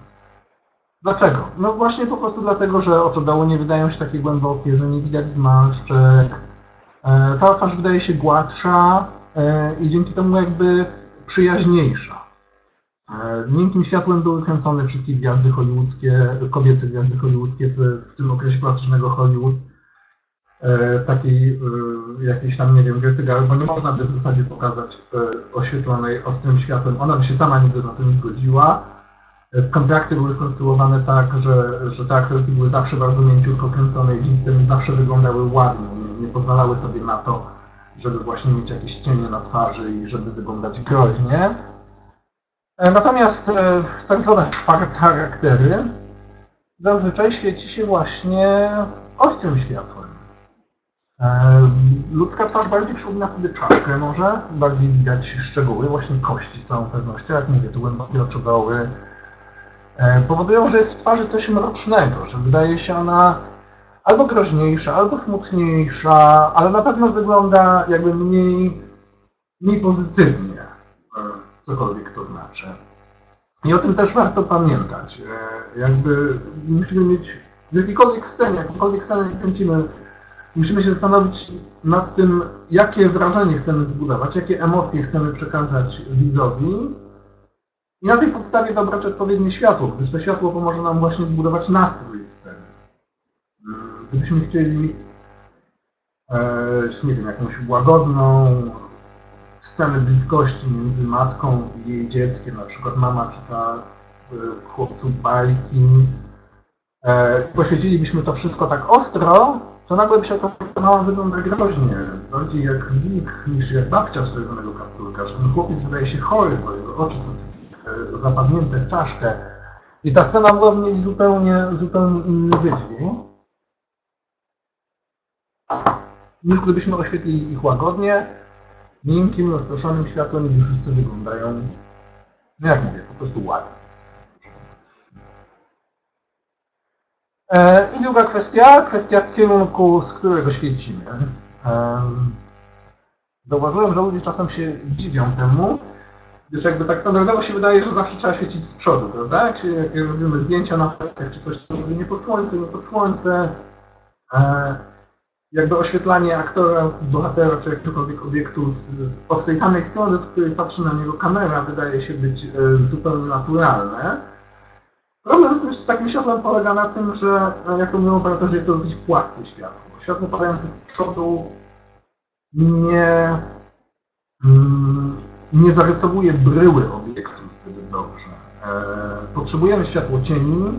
Dlaczego? No właśnie po prostu dlatego, że oczodoły nie wydają się takie głębokie, że nie widać zmarszczek, cała twarz wydaje się gładsza, i dzięki temu jakby przyjaźniejsza. E, Miękkim światłem były kręcone wszystkie gwiazdy hollywoodzkie, kobiece gwiazdy hollywoodzkie w, w tym okresie klasycznego Hollywood. E, takiej e, jakiejś tam, nie wiem, Garbo, bo nie można by w zasadzie pokazać e, oświetlonej ostrym światłem. Ona by się sama nigdy na to nie zgodziła. E, Kontrakty były skonstruowane tak, że, że te aktorki były zawsze bardzo mięciutko kręcone i dzięki temu zawsze wyglądały ładnie. Nie, nie pozwalały sobie na to, żeby właśnie mieć jakieś cienie na twarzy i żeby wyglądać groźnie. E, Natomiast e, tak zwane szwarc charaktery zazwyczaj świeci się właśnie ostrym światłem. E, Ludzka twarz bardziej przypomina wtedy czaszkę może, bardziej widać szczegóły, właśnie kości z całą pewnością, jak mówię, tu głębokie oczodoły. Powodują, że jest w twarzy coś mrocznego, że wydaje się ona albo groźniejsza, albo smutniejsza, ale na pewno wygląda jakby mniej, mniej pozytywnie, cokolwiek to znaczy. I o tym też warto pamiętać. E, Jakby musimy mieć w jakiejkolwiek scenie, jakąkolwiek scenę kręcimy, musimy się zastanowić nad tym, jakie wrażenie chcemy zbudować, jakie emocje chcemy przekazać widzowi. I na tej podstawie dobrać odpowiednie światło, gdyż to światło pomoże nam właśnie zbudować nastrój Gdybyśmy chcieli, e, nie wiem, jakąś łagodną scenę bliskości między matką i jej dzieckiem, na przykład mama czyta e, chłopcu bajki, e, poświęcilibyśmy to wszystko tak ostro, to nagle by się że mama wygląda groźnie, bardziej jak wilk niż jak babcia z czerwonego kapturka, ten chłopiec wydaje się chory, bo jego oczy są zapadnięte w czaszkę. I ta scena mogła mieć zupełnie, zupełnie inny wydźwięk. Niż gdybyśmy oświetlili ich łagodnie, miękkim, rozproszonym światłem, gdzie wszyscy wyglądają, no jak mówię, po prostu ładnie. E, I druga kwestia, kwestia kierunku, z którego świecimy. Em, Zauważyłem, że ludzie czasem się dziwią temu, gdyż jakby tak standardowo się wydaje, że zawsze trzeba świecić z przodu, prawda? Jak, jak robimy zdjęcia na fotach, czy coś, to nie pod słońce, nie pod słońce. Jakby oświetlanie aktora, bohatera, czy jakiegokolwiek obiektu z, od tej samej strony, od której patrzy na niego kamera, wydaje się być e, zupełnie naturalne. Problem z tym z takim światłem polega na tym, że e, jak to mówią operatorzy, jest to dosyć płaskie światło. Światło padające z przodu nie, mm, nie zarysowuje bryły obiektu zbyt dobrze. E, Potrzebujemy światło cieni,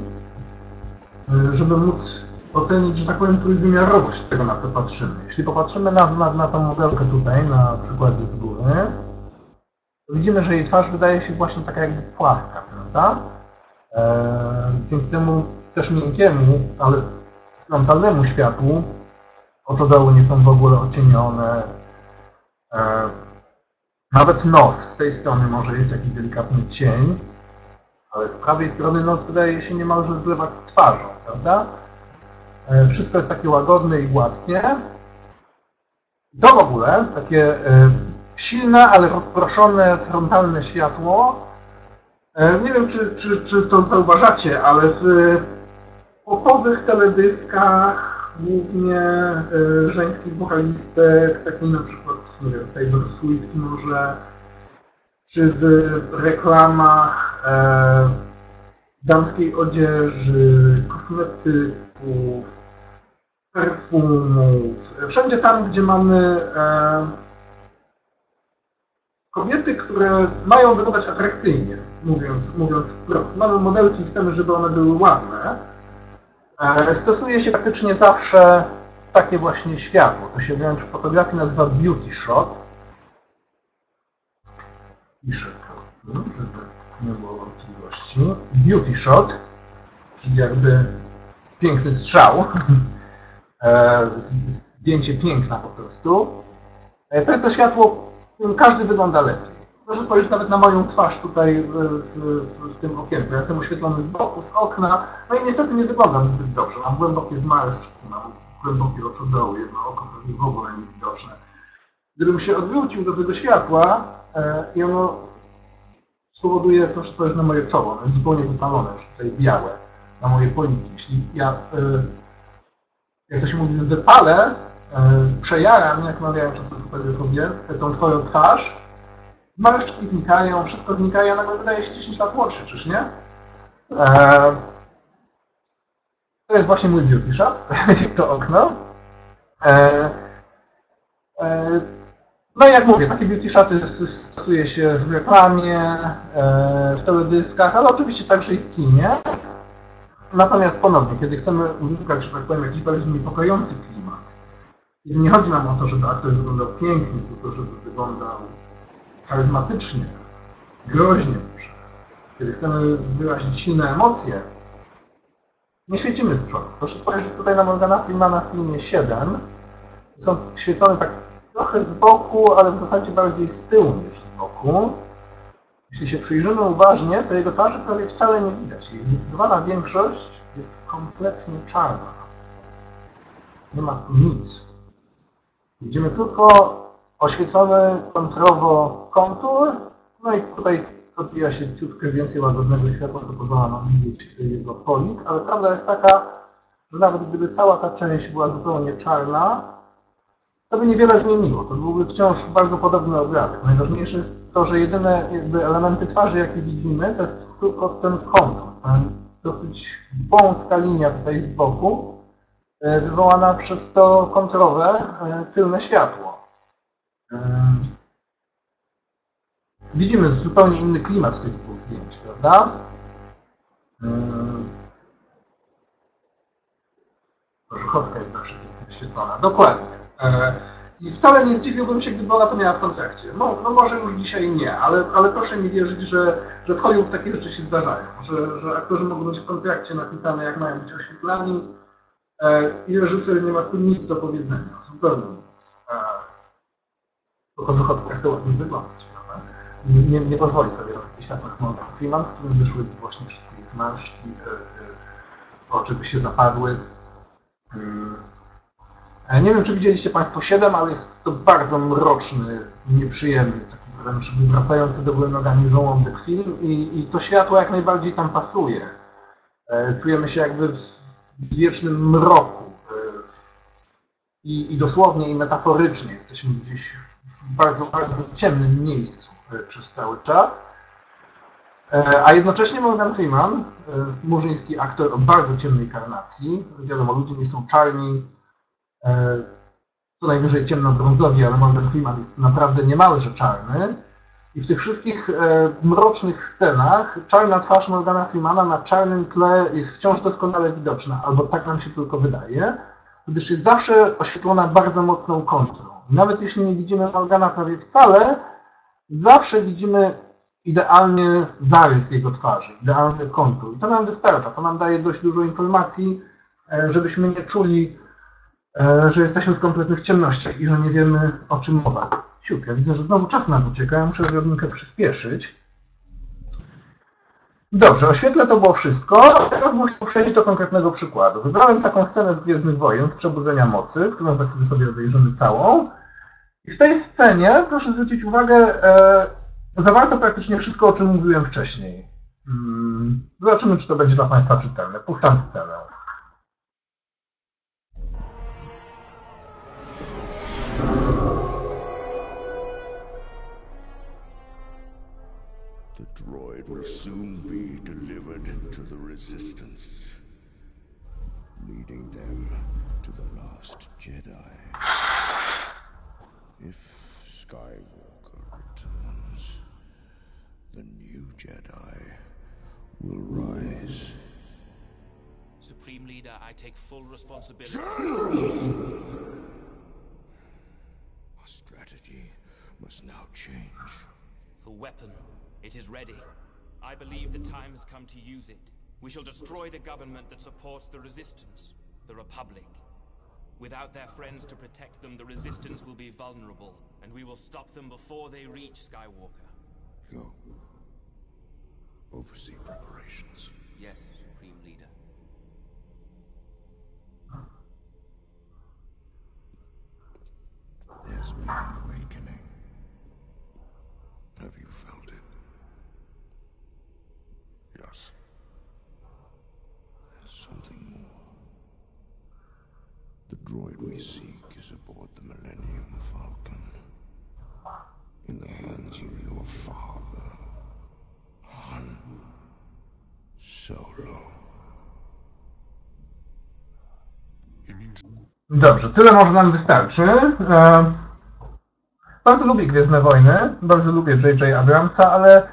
żeby móc ocenić, że tak powiem, trójwymiarowość tego, na co patrzymy. Jeśli popatrzymy na, na, na tą modelkę tutaj, na przykładzie z góry, to widzimy, że jej twarz wydaje się właśnie taka jakby płaska, prawda? E, dzięki temu też miękkiemu, ale frontalnemu światłu oczodoły nie są w ogóle ocienione. E, nawet nos z tej strony może jest jakiś delikatny cień, ale z prawej strony nos wydaje się niemalże zlewać z twarzą, prawda? E, Wszystko jest takie łagodne i gładkie. To w ogóle takie e, silne, ale rozproszone frontalne światło. E, Nie wiem, czy, czy, czy to zauważacie, ale w popowych teledyskach, głównie żeńskich wokalistek, takich na przykład, nie wiem, Taylor Swift może, czy w reklamach e, damskiej odzieży, kosmetyków, wszędzie tam, gdzie mamy e, kobiety, które mają wyglądać atrakcyjnie, mówiąc, mówiąc wprost. Mamy modelki i chcemy, żeby one były ładne. E, stosuje się praktycznie zawsze takie właśnie światło. To się wręcz w fotografii nazywa beauty shot. Piszę to, no, żeby nie było wątpliwości. Beauty shot, czyli jakby piękny strzał. E, zdjęcie piękna po prostu. E, To jest to światło, w którym każdy wygląda lepiej. Proszę spojrzeć nawet na moją twarz tutaj w, tym okienku. Ja jestem oświetlony z boku, z okna. No i niestety nie wyglądam zbyt dobrze. Mam głębokie zmarszczki, mam głębokie oczodoły, jedno oko pewnie w ogóle nie widoczne. Gdybym się odwrócił do tego światła e, i ono spowoduje, proszę spojrzeć na moje czoło, ono zupełnie wypalone, już tutaj białe, na moje poliki. Jeśli ja e, jak to się mówi, wypalę, e, przejaram, jak mawiają często fotografowie, tą twoją twarz, marszczki znikają, wszystko znika i a nagle wydaje się 10 lat młodszy, czyż nie? E, to jest właśnie mój beauty shot, to okno. E, no i jak mówię, takie beauty shoty stosuje się w reklamie, w teledyskach, ale oczywiście także i w kinie. Natomiast ponownie, kiedy chcemy uzyskać, że tak powiem, jakiś bardziej niepokojący klimat, kiedy nie chodzi nam o to, żeby aktor wyglądał pięknie, tylko żeby wyglądał charyzmatycznie, groźnie może, kiedy chcemy wyrazić silne emocje, nie świecimy z przodu. Proszę spojrzeć tutaj na Morgana Freemana w filmie 7. Są świecone tak trochę z boku, ale w zasadzie bardziej z tyłu niż z boku. Jeśli się przyjrzymy uważnie, to jego twarzy prawie wcale nie widać. Jej zdecydowana większość jest kompletnie czarna. Nie ma tu nic. Widzimy tylko oświetlony kontrowo kontur, no i tutaj odbija się ciutkę więcej łagodnego światła, co pozwala nam widzieć jego polik, ale prawda jest taka, że nawet gdyby cała ta część była zupełnie czarna, to by niewiele zmieniło. To byłby wciąż bardzo podobny obrazek. Najważniejsze jest to, że jedyne jakby elementy twarzy, jakie widzimy, to jest tylko ten ten dosyć wąska linia tutaj z boku, e, wywołana przez to kontrowe e, tylne światło. E, Widzimy zupełnie inny klimat tych dwóch zdjęć, prawda? E, Żuchowska jest zawsze pięknie wyświetlona. Dokładnie. I wcale nie zdziwiłbym się, gdyby ona to miała w kontrakcie. No, no może już dzisiaj nie, ale, ale proszę mi wierzyć, że, że w Hollywood takie rzeczy się zdarzają. Że, że aktorzy mogą być w kontrakcie napisane, jak mają być oświetlani e, i reżyser nie ma tu nic do powiedzenia. Zupełnie nic. E, tylko Żuchowska chce ładnie wyglądać, prawda? Nie, nie, pozwoli sobie robić światłach Morgan Freeman, w którym wyszły właśnie wszystkie ich marszki, e, e, oczy by się zapadły. Mm. E, Nie wiem, czy widzieliście Państwo 7, ale jest to bardzo mroczny, nieprzyjemny, taki wręcz wracający do góry nogami żołądek film i, i to światło jak najbardziej tam pasuje. E, Czujemy się jakby w wiecznym mroku. E, I, i dosłownie, i metaforycznie jesteśmy gdzieś w bardzo, bardzo ciemnym miejscu przez cały czas. A jednocześnie Morgan Freeman, murzyński aktor o bardzo ciemnej karnacji, wiadomo, ludzie nie są czarni, co najwyżej ciemnobrązowi, ale Morgan Freeman jest naprawdę niemalże czarny. I w tych wszystkich e, mrocznych scenach czarna twarz Morgana Freemana na czarnym tle jest wciąż doskonale widoczna, albo tak nam się tylko wydaje, gdyż jest zawsze oświetlona bardzo mocną kontrą. Nawet jeśli nie widzimy Morgana prawie wcale, zawsze widzimy idealnie zarys jego twarzy, idealny kontur. I to nam wystarcza, to nam daje dość dużo informacji, e, żebyśmy nie czuli, e, że jesteśmy w kompletnych ciemnościach i że nie wiemy o czym mowa. Siup, ja widzę, że znowu czas nam ucieka, ja muszę odrobinkę przyspieszyć. Dobrze, oświetlę to było wszystko. Teraz muszę przejść do konkretnego przykładu. Wybrałem taką scenę z Gwiezdnych Wojen, z Przebudzenia Mocy, którą za chwilę sobie obejrzymy całą. I w tej scenie, proszę zwrócić uwagę, e, zawarto praktycznie wszystko, o czym mówiłem wcześniej. Mm, Zobaczymy, czy to będzie dla Państwa czytelne. Puszczam scenę. Droid will soon be delivered to the Resistance, leading them to the last Jedi. If Skywalker returns, the new Jedi will rise. Supreme Leader, I take full responsibility. General! Our strategy must now change. The weapon, it is ready. I believe the time has come to use it. We shall destroy the government that supports the Resistance, the Republic. Without their friends to protect them, the Resistance will be vulnerable, and we will stop them before they reach Skywalker. Go. Oversee preparations. Yes, Supreme Leader. There's been an awakening. Have you felt it? Yes. There's something more. The droid we seek is aboard the Millennium Falcon. In the hands of your father, Han Solo. Dobrze, tyle może nam wystarczy. E, Bardzo lubię Gwiezdne Wojny, bardzo lubię J.J. Abramsa, ale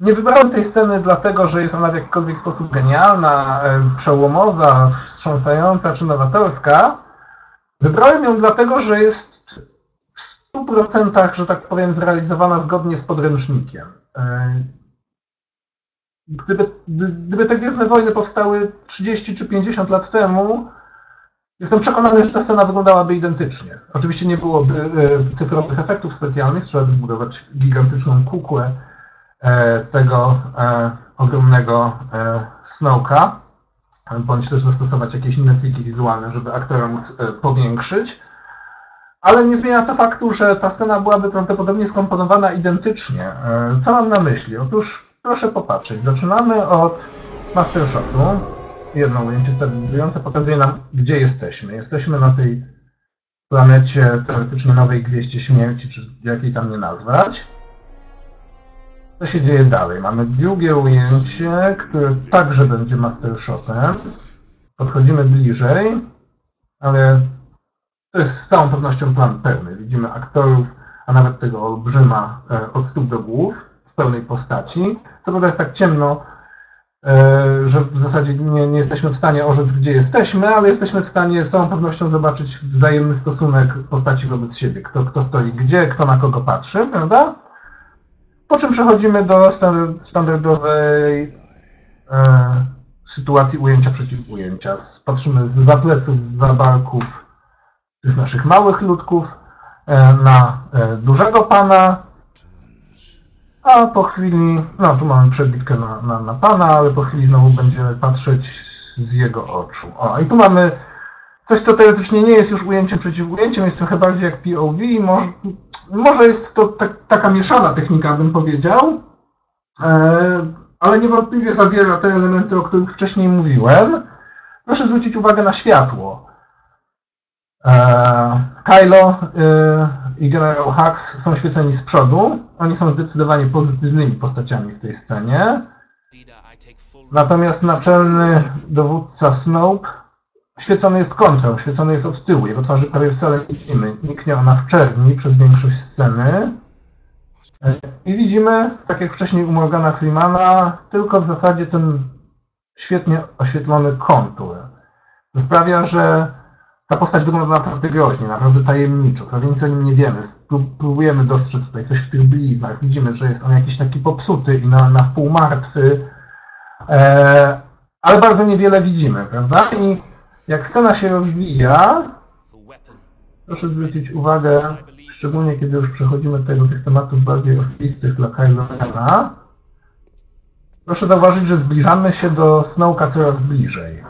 nie wybrałem tej sceny dlatego, że jest ona w jakikolwiek sposób genialna, e, przełomowa, wstrząsająca czy nowatorska. Wybrałem ją dlatego, że jest w 100%, że tak powiem, zrealizowana zgodnie z podręcznikiem. E, Gdyby, gdyby te Gwiezdne Wojny powstały 30 czy 50 lat temu, Jestem przekonany, że ta scena wyglądałaby identycznie. Oczywiście nie byłoby e, cyfrowych efektów specjalnych, trzeba by zbudować gigantyczną kukłę tego e, ogromnego e, Snowka, bądź też zastosować jakieś inne triki wizualne, żeby aktora móc e, powiększyć. Ale nie zmienia to faktu, że ta scena byłaby prawdopodobnie skomponowana identycznie. E, Co mam na myśli? Otóż proszę popatrzeć. Zaczynamy od master shotu. Jedno ujęcie stabilizujące pokazuje nam, gdzie jesteśmy. Jesteśmy na tej planecie teoretycznie nowej gwieździe śmierci, czy jakiej tam nie nazwać. Co się dzieje dalej? Mamy drugie ujęcie, które także będzie master shotem. Podchodzimy bliżej, ale to jest z całą pewnością plan pełny. Widzimy aktorów, a nawet tego olbrzyma e, od stóp do głów w pełnej postaci. Co prawda jest tak ciemno, e, że w zasadzie nie, nie jesteśmy w stanie orzec, gdzie jesteśmy, ale jesteśmy w stanie z całą pewnością zobaczyć wzajemny stosunek postaci wobec siebie. Kto, kto stoi gdzie, kto na kogo patrzy, prawda? Po czym przechodzimy do standard- standardowej e, sytuacji ujęcia przeciw ujęcia. Patrzymy z za pleców, z za barków tych naszych małych ludków e, na e, dużego pana, a po chwili, no tu mamy przebitkę na, na, na pana, ale po chwili znowu będziemy patrzeć z jego oczu. O, i tu mamy coś, co teoretycznie nie jest już ujęciem przeciw ujęciem, jest trochę bardziej jak POV, może, może jest to tak, taka mieszana technika, bym powiedział, e, ale niewątpliwie zawiera te elementy, o których wcześniej mówiłem. Proszę zwrócić uwagę na światło. E, Kylo e, i generał Hux są świeceni z przodu. Oni są zdecydowanie pozytywnymi postaciami w tej scenie. Natomiast naczelny dowódca Snoke świecony jest kontrą, świecony jest od tyłu. Jego twarzy prawie wcale nie widzimy. Niknie ona w czerni przez większość sceny. E, I widzimy, tak jak wcześniej u Morgana Freemana, tylko w zasadzie ten świetnie oświetlony kontur. To sprawia, że ta postać wygląda naprawdę groźnie, naprawdę tajemniczo, prawie nic o nim nie wiemy. Pró- Próbujemy dostrzec tutaj coś w tych bliznach. Widzimy, że jest on jakiś taki popsuty i na, na wpół martwy. E, ale bardzo niewiele widzimy, prawda? I jak scena się rozwija, proszę zwrócić uwagę, szczególnie kiedy już przechodzimy do tych tematów bardziej oczywistych dla Kylo proszę zauważyć, że zbliżamy się do Snowka coraz bliżej.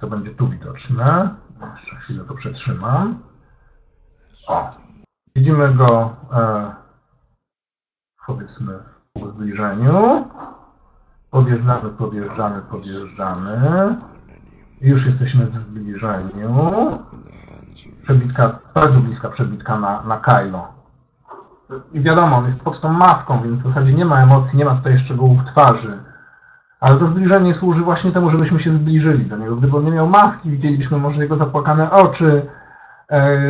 To będzie tu widoczne. Jeszcze chwilę to przetrzymam. O, widzimy go e, powiedzmy w zbliżeniu. Podjeżdżamy, podjeżdżamy, podjeżdżamy. Już jesteśmy w zbliżeniu. Przebitka, bardzo bliska przebitka na, na Kylo. I wiadomo, on jest pod tą maską, więc w zasadzie nie ma emocji, nie ma tutaj szczegółów twarzy. Ale to zbliżenie służy właśnie temu, żebyśmy się zbliżyli do niego. Gdyby on nie miał maski, widzielibyśmy może jego zapłakane oczy, e,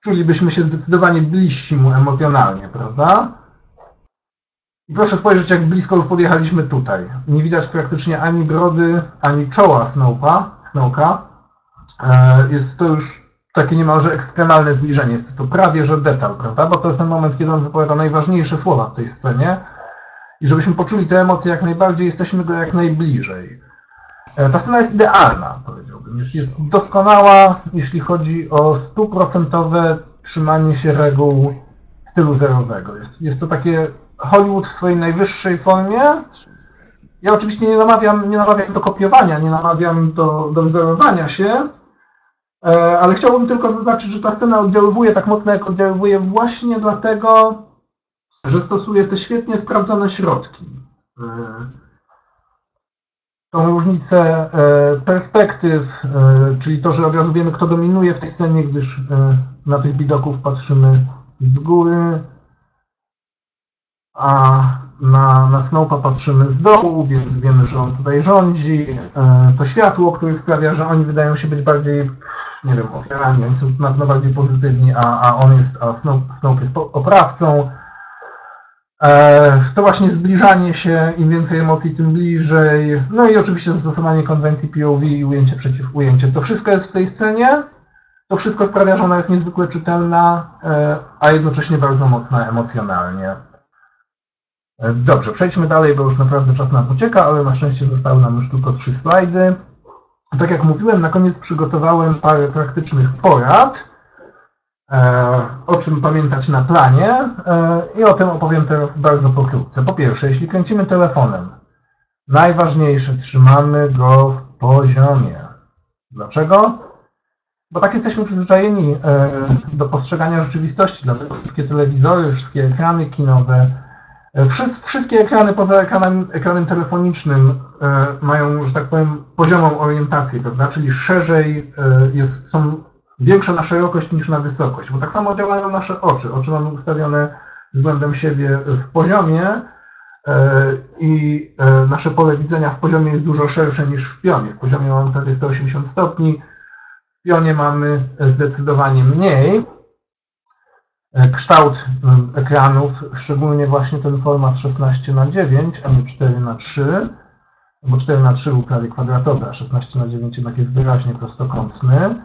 czulibyśmy się zdecydowanie bliżsi mu emocjonalnie, prawda? I proszę spojrzeć, jak blisko już podjechaliśmy tutaj. Nie widać praktycznie ani brody, ani czoła Snowka. Snowka. E, jest to już takie niemalże ekstremalne zbliżenie. Jest to prawie że detal, prawda? Bo to jest ten moment, kiedy on wypowiada najważniejsze słowa w tej scenie. I żebyśmy poczuli te emocje jak najbardziej, jesteśmy go jak najbliżej. E, Ta scena jest idealna, powiedziałbym. Jest, doskonała, jeśli chodzi o stuprocentowe trzymanie się reguł stylu zerowego. Jest, jest to takie Hollywood w swojej najwyższej formie. Ja oczywiście nie namawiam, nie namawiam do kopiowania, nie namawiam do, do wzorowania się, e, ale chciałbym tylko zaznaczyć, że ta scena oddziaływuje tak mocno, jak oddziaływuje właśnie dlatego, że stosuje te świetnie sprawdzone środki. E, Tą różnicę e, perspektyw, czyli to, że od razu wiemy, kto dominuje w tej scenie, gdyż na tych widoków patrzymy z góry, a na, na Snowpa patrzymy z dołu, więc wiemy, że on tutaj rządzi. E, To światło, które sprawia, że oni wydają się być bardziej, nie wiem, ofiarami, oni są na pewno bardziej pozytywni, a, a on jest, a Snow, Snow jest oprawcą. E, To właśnie zbliżanie się, im więcej emocji, tym bliżej. No i oczywiście zastosowanie konwencji POV i ujęcie przeciw ujęcie. To wszystko jest w tej scenie. To wszystko sprawia, że ona jest niezwykle czytelna, e, a jednocześnie bardzo mocna emocjonalnie. E, Dobrze, przejdźmy dalej, bo już naprawdę czas nam ucieka, ale na szczęście zostały nam już tylko trzy slajdy. Tak jak mówiłem, na koniec przygotowałem parę praktycznych porad, e, o czym pamiętać na planie e, i o tym opowiem teraz bardzo pokrótce. Po pierwsze, jeśli kręcimy telefonem, najważniejsze, trzymamy go w poziomie. Dlaczego? Bo tak jesteśmy przyzwyczajeni do postrzegania rzeczywistości, dlatego wszystkie telewizory, wszystkie ekrany kinowe, wszystkie ekrany poza ekranem, ekranem telefonicznym e, mają, że tak powiem, poziomą orientację, prawda? Czyli szerzej e, jest, są większe na szerokość niż na wysokość, bo tak samo działają nasze oczy. Oczy mamy ustawione względem siebie w poziomie e, i nasze pole widzenia w poziomie jest dużo szersze niż w pionie. W poziomie mamy prawie 180 stopni, w pionie mamy zdecydowanie mniej. E, Kształt m, ekranów, szczególnie właśnie ten format 16 na 9 a nie 4 na 3 bo 4 na 3 był prawie kwadratowy, a 16 na 9 jednak jest wyraźnie prostokątny,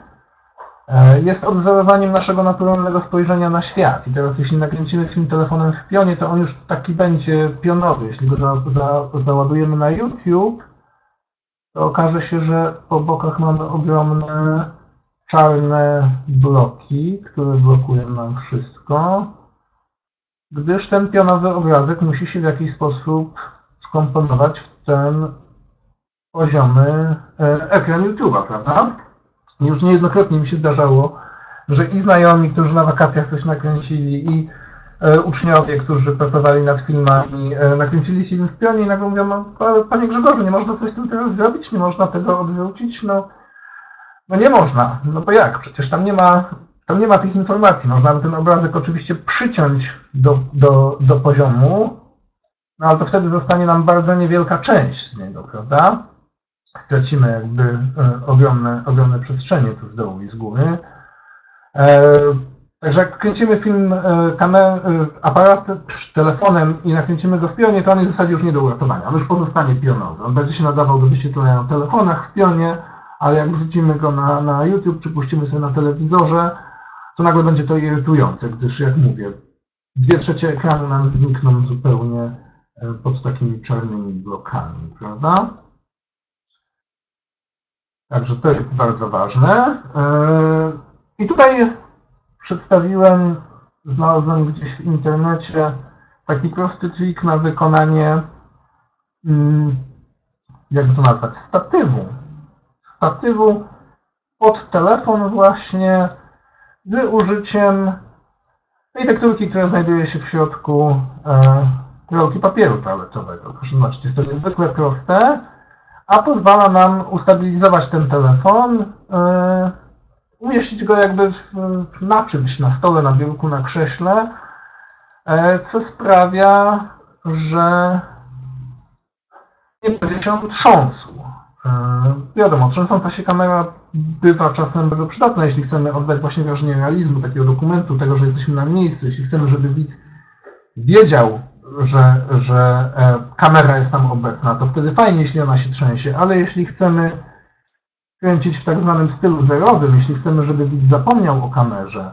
e, jest odwzorowaniem naszego naturalnego spojrzenia na świat. I teraz jeśli nakręcimy film telefonem w pionie, to on już taki będzie pionowy. Jeśli go za, za, załadujemy na YouTube, to okaże się, że po bokach mamy ogromne czarne bloki, które blokują nam wszystko, gdyż ten pionowy obrazek musi się w jakiś sposób skomponować w ten poziomy e, ekran YouTube'a, prawda? Już niejednokrotnie mi się zdarzało, że i znajomi, którzy na wakacjach coś nakręcili, i e, uczniowie, którzy pracowali nad filmami, e, nakręcili film w pionie i nagle mówią, no, panie Grzegorzu, nie można coś z tym teraz zrobić, nie można tego odwrócić, no, no nie można, no bo jak, przecież tam nie ma, tam nie ma tych informacji, można by ten obrazek oczywiście przyciąć do, do, do poziomu, no ale to wtedy zostanie nam bardzo niewielka część z niego, prawda? Stracimy jakby e, ogromne, ogromne przestrzenie tu z dołu i z góry. E, Także jak kręcimy film e, kamer, e, aparat telefonem i nakręcimy go w pionie, to on jest w zasadzie już nie do uratowania. On już pozostanie pionowy. On będzie się nadawał do wyświetlenia na telefonach w pionie, ale jak wrzucimy go na, na YouTube, czy puścimy sobie na telewizorze, to nagle będzie to irytujące, gdyż jak mówię, dwie trzecie ekranu nam znikną zupełnie e, pod takimi czarnymi blokami, prawda? Także to jest bardzo ważne. E, I tutaj przedstawiłem, znalazłem gdzieś w internecie taki prosty trik na wykonanie, mm, jakby to nazwać, statywu. Statywu pod telefon właśnie z użyciem tej tekturki, która znajduje się w środku e, rolki papieru toaletowego. Proszę zobaczyć, jest to niezwykle proste, a pozwala nam ustabilizować ten telefon, e, umieścić go jakby na czymś, na stole, na biurku, na krześle, e, co sprawia, że nie będzie się trząsł. E, Wiadomo, trzęsąca się kamera bywa czasem bardzo przydatna, jeśli chcemy oddać właśnie wrażenie realizmu, takiego dokumentu, tego, że jesteśmy na miejscu, jeśli chcemy, żeby widz wiedział, że, że e, kamera jest tam obecna, to wtedy fajnie, jeśli ona się trzęsie, ale jeśli chcemy kręcić w tak zwanym stylu zerowym, jeśli chcemy, żeby widz zapomniał o kamerze,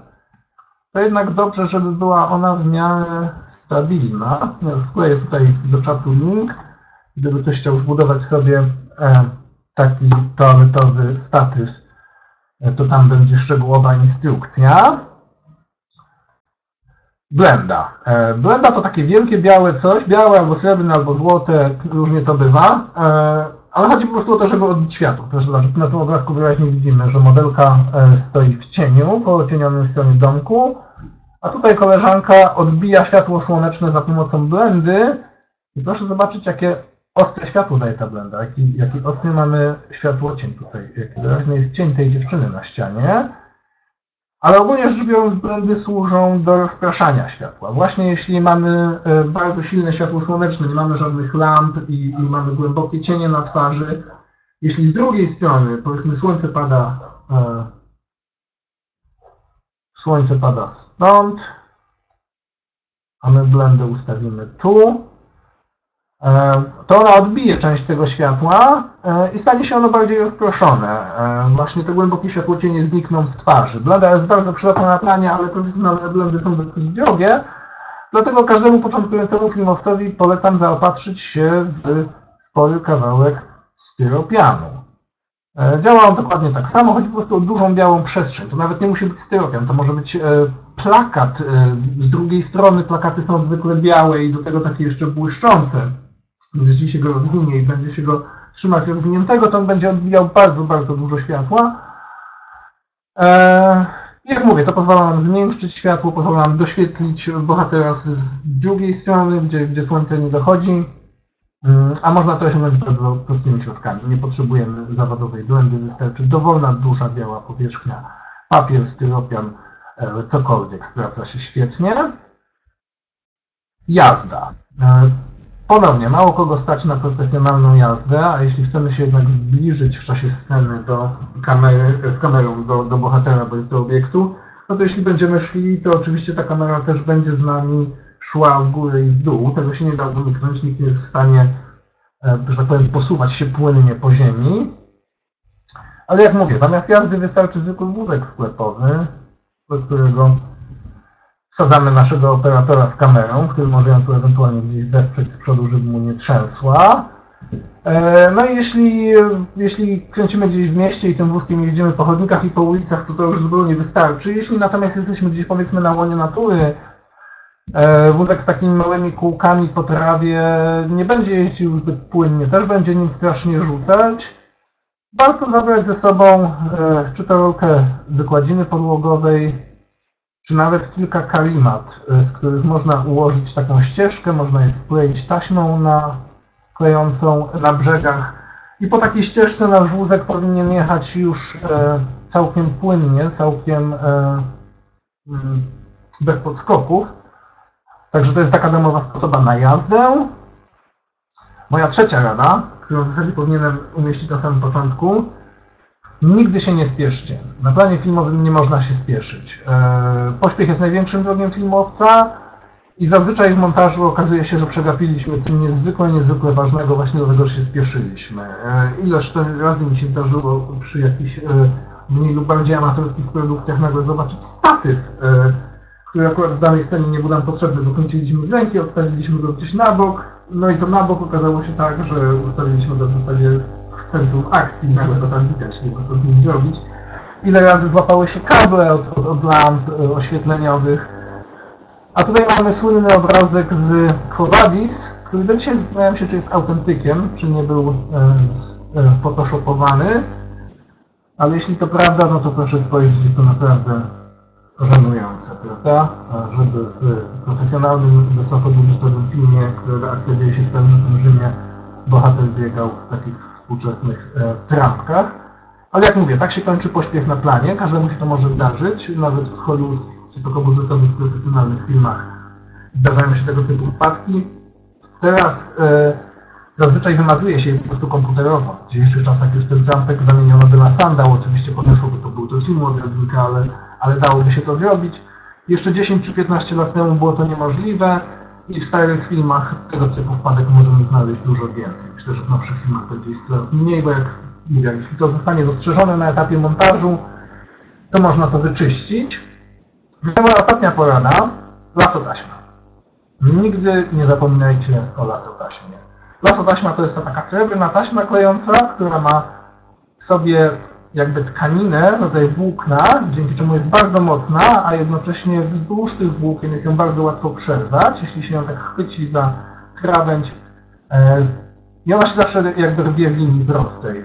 to jednak dobrze, żeby była ona w miarę stabilna. Wkleję tutaj do czatu link, gdyby ktoś chciał zbudować sobie e, taki toaletowy statyw, e, to tam będzie szczegółowa instrukcja. Blenda. E, Blenda to takie wielkie białe coś, białe albo srebrne, albo złote, różnie to bywa. E, Ale chodzi po prostu o to, żeby odbić światło. Proszę zobaczyć, na tym obrazku wyraźnie widzimy, że modelka stoi w cieniu, po ocienionej stronie domku, a tutaj koleżanka odbija światło słoneczne za pomocą blendy. I proszę zobaczyć, jakie ostre światło daje ta blenda, jaki, jaki ostry mamy światłocień tutaj, jaki wyraźny jest cień tej dziewczyny na ścianie. Ale ogólnie rzecz biorąc, blendy służą do rozpraszania światła. Właśnie jeśli mamy e, bardzo silne światło słoneczne, nie mamy żadnych lamp i, i mamy głębokie cienie na twarzy, jeśli z drugiej strony, powiedzmy, słońce pada, e, słońce pada stąd, a my blendę ustawimy tu, to ona odbije część tego światła e, i stanie się ono bardziej rozproszone. E, Właśnie te głębokie światłocienie znikną z twarzy. Blenda jest bardzo przydatna na planie, ale profesjonalne blendy są dosyć drogie, dlatego każdemu początkującemu filmowcowi polecam zaopatrzyć się w spory kawałek styropianu. E, Działa on dokładnie tak samo, chodzi po prostu o dużą białą przestrzeń. To nawet nie musi być styropian, to może być e, plakat. e, Z drugiej strony plakaty są zwykle białe i do tego takie jeszcze błyszczące. Jeśli się go rozwinie i będzie się go trzymać rozwiniętego, to on będzie odbijał bardzo, bardzo dużo światła. E, jak mówię, to pozwala nam zmniejszyć światło, pozwala nam doświetlić bohatera z drugiej strony, gdzie, gdzie słońce nie dochodzi. Mm, A można to osiągnąć bardzo prostymi środkami. Nie potrzebujemy zawodowej blendy, wystarczy dowolna duża biała powierzchnia, papier, styropian, e, cokolwiek sprawdza się świetnie. Jazda. Ponownie, mało kogo stać na profesjonalną jazdę, a jeśli chcemy się jednak zbliżyć w czasie sceny do kamery, z kamerą do, do bohatera bądź do obiektu, no to jeśli będziemy szli, to oczywiście ta kamera też będzie z nami szła w górę i w dół. Tego się nie da uniknąć, nikt nie jest w stanie, e, że tak powiem, posuwać się płynnie po ziemi. Ale jak mówię, zamiast jazdy wystarczy zwykły wózek sklepowy, do którego wsadzamy naszego operatora z kamerą, który może ją tu ewentualnie gdzieś wesprzeć z przodu, żeby mu nie trzęsła. E, No i jeśli, jeśli kręcimy gdzieś w mieście i tym wózkiem jeździmy po chodnikach i po ulicach, to to już zupełnie wystarczy. Jeśli natomiast jesteśmy gdzieś powiedzmy na łonie natury, e, wózek z takimi małymi kółkami po trawie nie będzie jeździł zbyt płynnie, też będzie nim strasznie rzucać. Warto zabrać ze sobą e, czy to rolkę wykładziny podłogowej, czy nawet kilka karimat, y, z których można ułożyć taką ścieżkę, można je wkleić taśmą na, klejącą na brzegach i po takiej ścieżce nasz wózek powinien jechać już e, całkiem płynnie, całkiem e, mm, bez podskoków. Także to jest taka domowa sposoba na jazdę. Moja trzecia rada, którą w zasadzie powinienem umieścić na samym początku, Nigdy się nie spieszcie. Na planie filmowym nie można się spieszyć. E, Pośpiech jest największym wrogiem filmowca i zazwyczaj w montażu okazuje się, że przegapiliśmy coś niezwykle, niezwykle ważnego właśnie dlatego, że się spieszyliśmy. E, Ileż to razy mi się zdarzyło przy jakichś e, mniej lub bardziej amatorskich produkcjach nagle zobaczyć statyw, który akurat w danej scenie nie był nam potrzebny. Dokończyliśmy z ręki, odstawiliśmy go gdzieś na bok, no i to na bok okazało się tak, że ustawiliśmy go w zasadzie centrum akcji, nagle to tam widać, nie co z nim zrobić. Ile razy złapały się kable od, od, od lamp e, oświetleniowych. A tutaj mamy słynny obrazek z Quo-Vadis, który do dzisiaj zastanawiam się, czy jest autentykiem, czy nie był e, e, photoshopowany. Ale jeśli to prawda, no to proszę spojrzeć, jest to naprawdę żenujące, prawda? Żeby w profesjonalnym, wysokobudżetowym filmie, który akcja dzieje się w starożytnym Rzymie, bohater biegał w takich współczesnych e, trampkach. Ale jak mówię, tak się kończy pośpiech na planie, każdemu się to może zdarzyć, nawet w Hollywood, wysokobudżetowych, profesjonalnych filmach zdarzają się tego typu wpadki. Teraz e, zazwyczaj wymazuje się je po prostu komputerowo. W dzisiejszych czasach już ten jumpek zamieniono by na sandał, oczywiście podniosłoby to był to filmu odrobinkę, ale, ale dałoby się to zrobić. Jeszcze 10 czy 15 lat temu było to niemożliwe i w starych filmach tego typu wpadek możemy znaleźć dużo więcej. Myślę, że w nowszych filmach będzie ich coraz mniej, bo jak mówię, jeśli to zostanie dostrzeżone na etapie montażu, to można to wyczyścić. Moja ostatnia porada, lasotaśma. Nigdy nie zapominajcie o lasotaśmie. Lasotaśma to jest to taka srebrna taśma klejąca, która ma w sobie jakby tkaninę, rodzaj włókna, dzięki czemu jest bardzo mocna, a jednocześnie wzdłuż tych włókien jest ją bardzo łatwo przerwać, jeśli się ją tak chwyci za krawędź. E, I ona się zawsze jakby rwie w linii prostej e,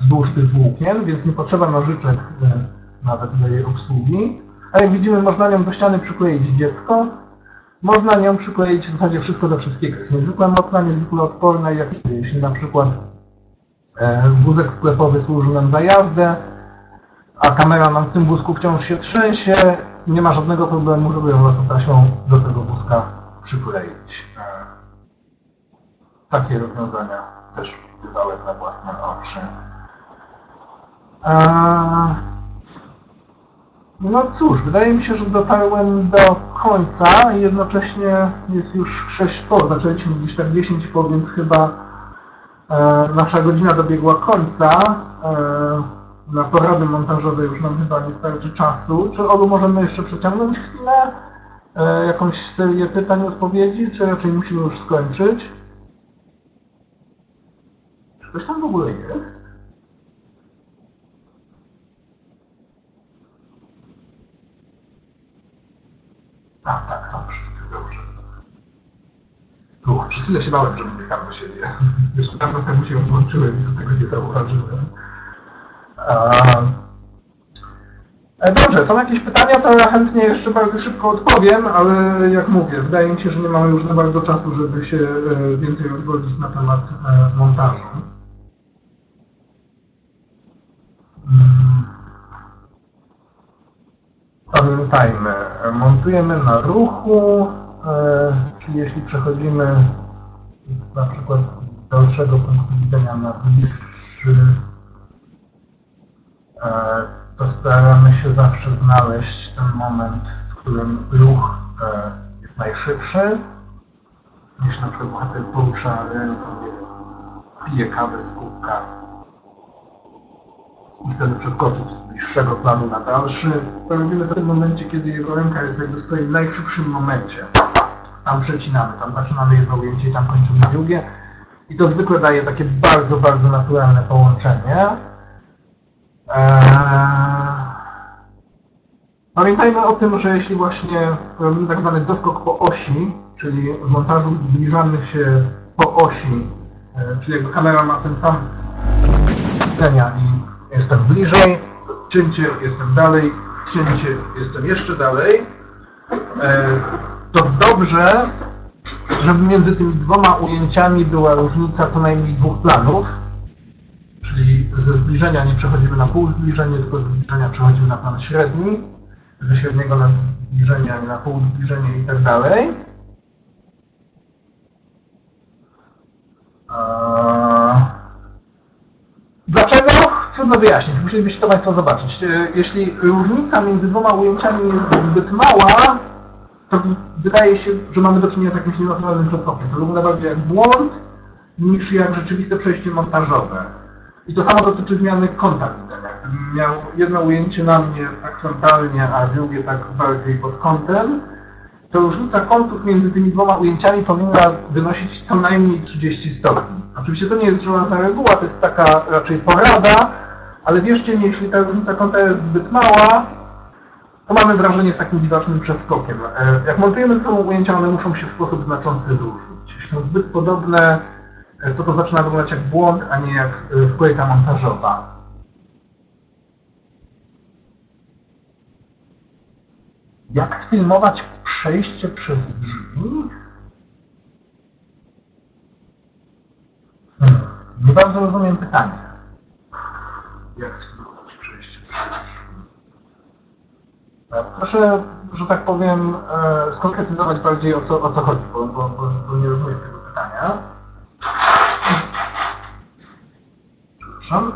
wzdłuż tych włókien, więc nie potrzeba nożyczek e, nawet do jej obsługi. A jak widzimy, można nią do ściany przykleić dziecko, można nią przykleić w zasadzie wszystko do wszystkiego. Jest niezwykle mocna, niezwykle odporna i jak jeśli na przykład wózek sklepowy służy nam za jazdę, a kamera nam w tym wózku wciąż się trzęsie, nie ma żadnego problemu, żeby ją lasotaśmą do tego wózka przykleić. E, takie rozwiązania też wydałem na własne oczy. E, no cóż, wydaje mi się, że dotarłem do końca i jednocześnie jest już 6 po, zaczęliśmy gdzieś tak 10 po, więc chyba e, nasza godzina dobiegła końca. E, na porady montażowe już nam chyba nie starczy czasu. Czy Olu możemy jeszcze przeciągnąć chwilę? E, jakąś serię pytań, odpowiedzi, czy raczej musimy już skończyć? Czy ktoś tam w ogóle jest? Chwilę się bałem, że mówię sam do siebie. Jeszcze dawno temu się włączyłem i do tego nie zauważyłem. A... E, Dobrze, są jakieś pytania, to ja chętnie jeszcze bardzo szybko odpowiem, ale jak mówię, wydaje mi się, że nie mamy już za bardzo czasu, żeby się e, więcej rozwodzić na temat e, montażu. Mm. Pamiętajmy, montujemy na ruchu, czyli jeśli przechodzimy na przykład dalszego punktu widzenia na bliższy, e, to staramy się zawsze znaleźć ten moment, w którym ruch e, jest najszybszy. Jeśli na przykład bohater porusza ręką, pije kawę z kubka i wtedy przeskoczyć z bliższego planu na dalszy, to robimy w tym momencie, kiedy jego ręka jest jakby w swoim najszybszym momencie. Tam przecinamy, tam zaczynamy jedno ujęcie i tam kończymy drugie. I to zwykle daje takie bardzo, bardzo naturalne połączenie. Eee... Pamiętajmy o tym, że jeśli właśnie robimy tak zwany doskok po osi, czyli w montażu zbliżamy się po osi, e, czyli jakby kamera ma ten sam widzenia i jestem bliżej, cięcie jestem dalej, cięcie jestem jeszcze dalej, e, to dobrze, żeby między tymi dwoma ujęciami była różnica co najmniej dwóch planów, czyli ze zbliżenia nie przechodzimy na pół zbliżenie, tylko ze zbliżenia przechodzimy na plan średni, ze średniego na zbliżenie, na pół zbliżenie i tak dalej. Dlaczego? Trudno wyjaśnić, musielibyście to Państwo zobaczyć. E, Jeśli różnica między dwoma ujęciami jest zbyt mała, to wydaje się, że mamy do czynienia z jakimś nienaturalnym przeskokiem. To wygląda bardziej jak błąd, niż jak rzeczywiste przejście montażowe. I to samo dotyczy zmiany kąta widzenia. Miał jedno ujęcie na mnie tak frontalnie, a drugie tak bardziej pod kątem, to różnica kątów między tymi dwoma ujęciami powinna wynosić co najmniej 30 stopni. Oczywiście to nie jest żelazna reguła, to jest taka raczej porada, ale wierzcie mi, jeśli ta różnica kąta jest zbyt mała, to mamy wrażenie z takim widocznym przeskokiem. E, Jak montujemy ze sobą ujęcia, one muszą się w sposób znaczący różnić. Jeśli są zbyt podobne, e, to to zaczyna wyglądać jak błąd, a nie jak e, wklejka montażowa. Jak sfilmować przejście przez drzwi? Hmm, nie bardzo rozumiem pytanie. Jak sfilmować przejście przez drzwi? Proszę, że tak powiem, e, skonkretyzować bardziej o co, o co chodzi, bo, bo, bo, bo nie rozumiem tego pytania. Przepraszam.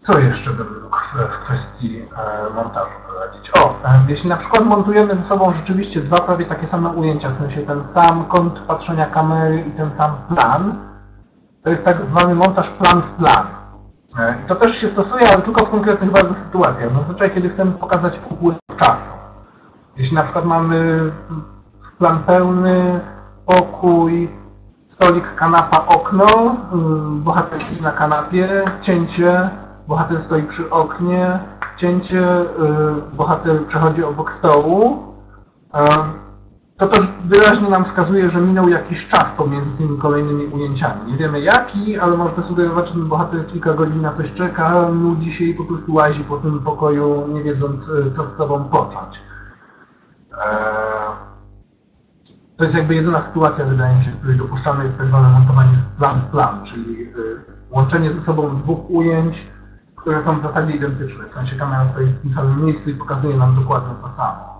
Co jeszcze bym mógł w, w kwestii e, montażu prowadzić? O, e, jeśli na przykład montujemy ze sobą rzeczywiście dwa prawie takie same ujęcia, w sensie ten sam kąt patrzenia kamery i ten sam plan, to jest tak zwany montaż plan w plan. E, to też się stosuje, ale tylko w konkretnych bardzo sytuacjach. Zazwyczaj, kiedy chcemy pokazać upływ czasu. Jeśli na przykład mamy plan pełny, pokój, stolik, kanapa, okno, y, bohater siedzi na kanapie, cięcie, bohater stoi przy oknie, cięcie, y, bohater przechodzi obok stołu, e, to też wyraźnie nam wskazuje, że minął jakiś czas pomiędzy tymi kolejnymi ujęciami. Nie wiemy jaki, ale może to sugerować, że ten bohater kilka godzin na coś czeka, nudzi się i po prostu łazi po tym pokoju, nie wiedząc, y, co z sobą począć. Eee, To jest jakby jedyna sytuacja, wydaje mi się, w której dopuszczane jest tak zwane montowanie plan w plan, czyli y, łączenie ze sobą dwóch ujęć, które są w zasadzie identyczne. W sensie kamera stoi w tym samym miejscu i pokazuje nam dokładnie to samo.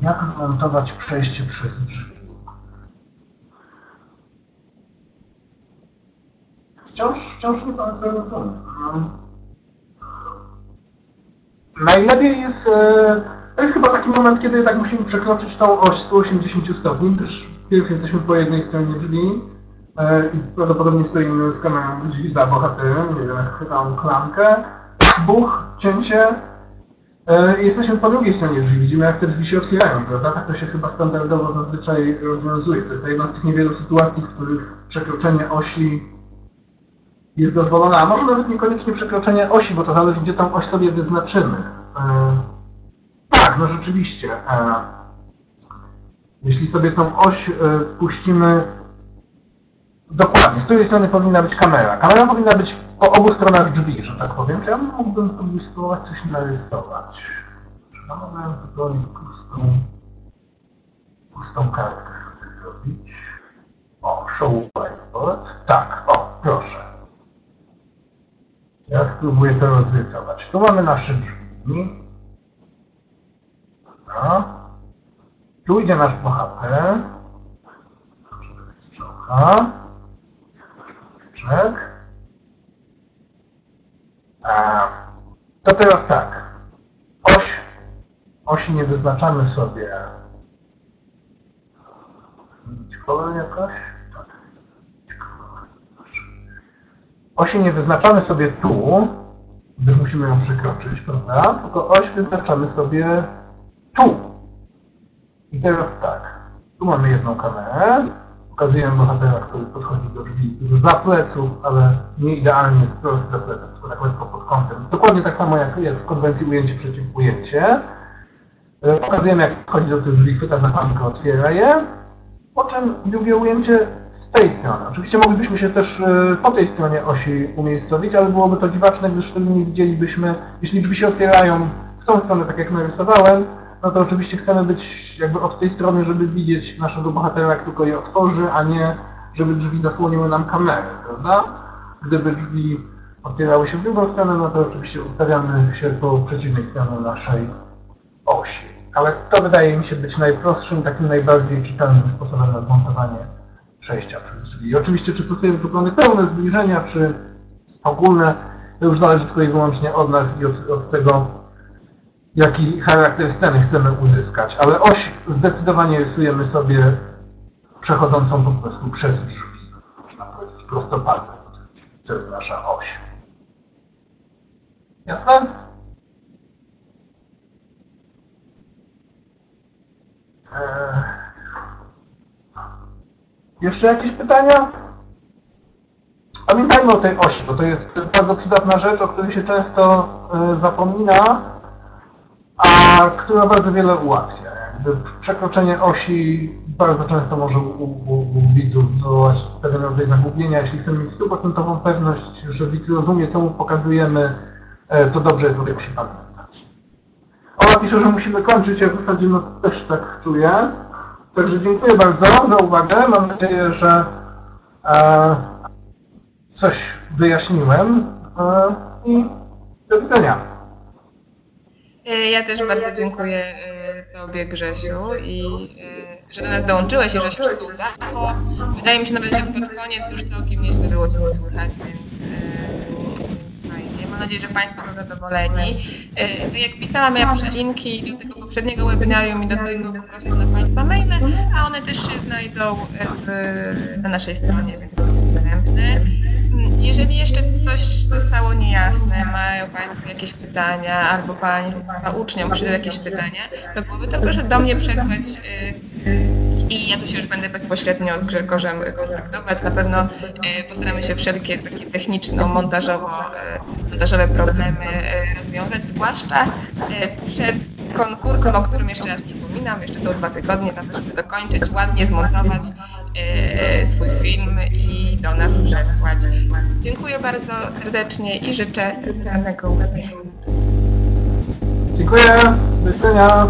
Jak zmontować przejście drzwi? Wciąż, wciąż nie bardzo rozumiem. Najlepiej jest, e, to jest chyba taki moment, kiedy tak musimy przekroczyć tą oś 180 stopni, gdyż pierw jesteśmy po jednej stronie drzwi e, i prawdopodobnie stoimy z kamerą drzwi za bohaterem, nie wiem, chwytam klamkę, buch, cięcie, Jesteśmy po drugiej stronie drzwi, widzimy jak te drzwi się otwierają, prawda? Tak to się chyba standardowo zazwyczaj rozwiązuje. To jest jedna z tych niewielu sytuacji, w których przekroczenie osi jest dozwolone, a może nawet niekoniecznie przekroczenie osi, bo to zależy gdzie tą oś sobie wyznaczymy. tak, no rzeczywiście. E, jeśli sobie tą oś e, puścimy dokładnie, z której strony powinna być kamera? Kamera powinna być po obu stronach drzwi, że tak powiem. Czy ja mógłbym sobie spróbować coś narysować? Czy ja mogę zupełnie pustą, pustą kartkę sobie zrobić? O, show whiteboard. Tak, o, proszę. Ja spróbuję to rozrysować. Tu mamy nasze drzwi. Dobra. Tu idzie nasz bohater. Strzałka. A, to teraz tak. Oś, osi nie wyznaczamy sobie. Kolor jakoś? Tak. Osi nie wyznaczamy sobie tu, gdyż musimy ją przekroczyć, prawda? Tylko oś wyznaczamy sobie tu. I teraz tak. Tu mamy jedną kamerę. Pokazujemy bohatera, który podchodzi do drzwi za pleców, ale nie idealnie wprost za pleców, tylko tak lekko pod kątem. Dokładnie tak samo jak w konwencji ujęcie przeciw ujęcie. E, Pokazujemy jak wchodzi do tych drzwi, chwyta za klamkę, otwiera je. Po czym drugie ujęcie z tej strony. Oczywiście moglibyśmy się też e, po tej stronie osi umiejscowić, ale byłoby to dziwaczne, gdyż wtedy nie widzielibyśmy, jeśli drzwi się otwierają w tą stronę, tak jak narysowałem, no to oczywiście chcemy być jakby od tej strony, żeby widzieć naszego bohatera, jak tylko je otworzy, a nie żeby drzwi zasłoniły nam kamerę, prawda? Gdyby drzwi otwierały się w drugą stronę, no to oczywiście ustawiamy się po przeciwnej stronie naszej osi. Ale to wydaje mi się być najprostszym, takim najbardziej czytelnym sposobem na zmontowanie przejścia przez drzwi. Oczywiście, czy stosujemy plany pełne zbliżenia, czy ogólne, to już zależy tylko i wyłącznie od nas i od, od tego, jaki charakter sceny chcemy uzyskać. Ale oś zdecydowanie rysujemy sobie przechodzącą po prostu przez drzwi. Można powiedzieć prostopadle. To jest nasza oś. Jasne? Eee... Jeszcze jakieś pytania? Pamiętajmy o tej osi, bo to jest bardzo przydatna rzecz, o której się często e, zapomina, a która bardzo wiele ułatwia. Jakby przekroczenie osi bardzo często może u, u, u widzów wywołać pewien rodzaj zagubienia. Jeśli chcemy mieć stuprocentową pewność, że widz rozumie, co mu pokazujemy, e, to dobrze jest o tej osi pamiętać. Ola pisze, że musimy kończyć, ja w zasadzie no, też tak czuję. Także dziękuję bardzo za uwagę. Mam nadzieję, że e, coś wyjaśniłem e, i do widzenia. E, Ja też bardzo dziękuję e, Tobie, Grzesiu, i e, że do nas dołączyłeś i że się wszystko udało. Wydaje mi się nawet, że pod koniec już całkiem nieźle było Cię słychać, więc, fajnie. Mam nadzieję, że Państwo są zadowoleni. Tak jak pisałam, ja linki do tego poprzedniego webinarium i do tego po prostu na Państwa maile, a one też się znajdą w, na naszej stronie, więc będą dostępne. Jeżeli jeszcze coś zostało niejasne, mają Państwo jakieś pytania, albo Państwa uczniom przyjdą jakieś pytania, to byłoby to proszę do mnie przesłać y, i ja tu się już będę bezpośrednio z Grzegorzem kontaktować. Na pewno y, postaramy się wszelkie takie techniczno-montażowo y, problemy rozwiązać, zwłaszcza przed konkursem, o którym jeszcze raz przypominam, jeszcze są dwa tygodnie na to, żeby dokończyć, ładnie zmontować swój film i do nas przesłać. Dziękuję bardzo serdecznie i życzę udanego weekendu. Dziękuję. Do widzenia.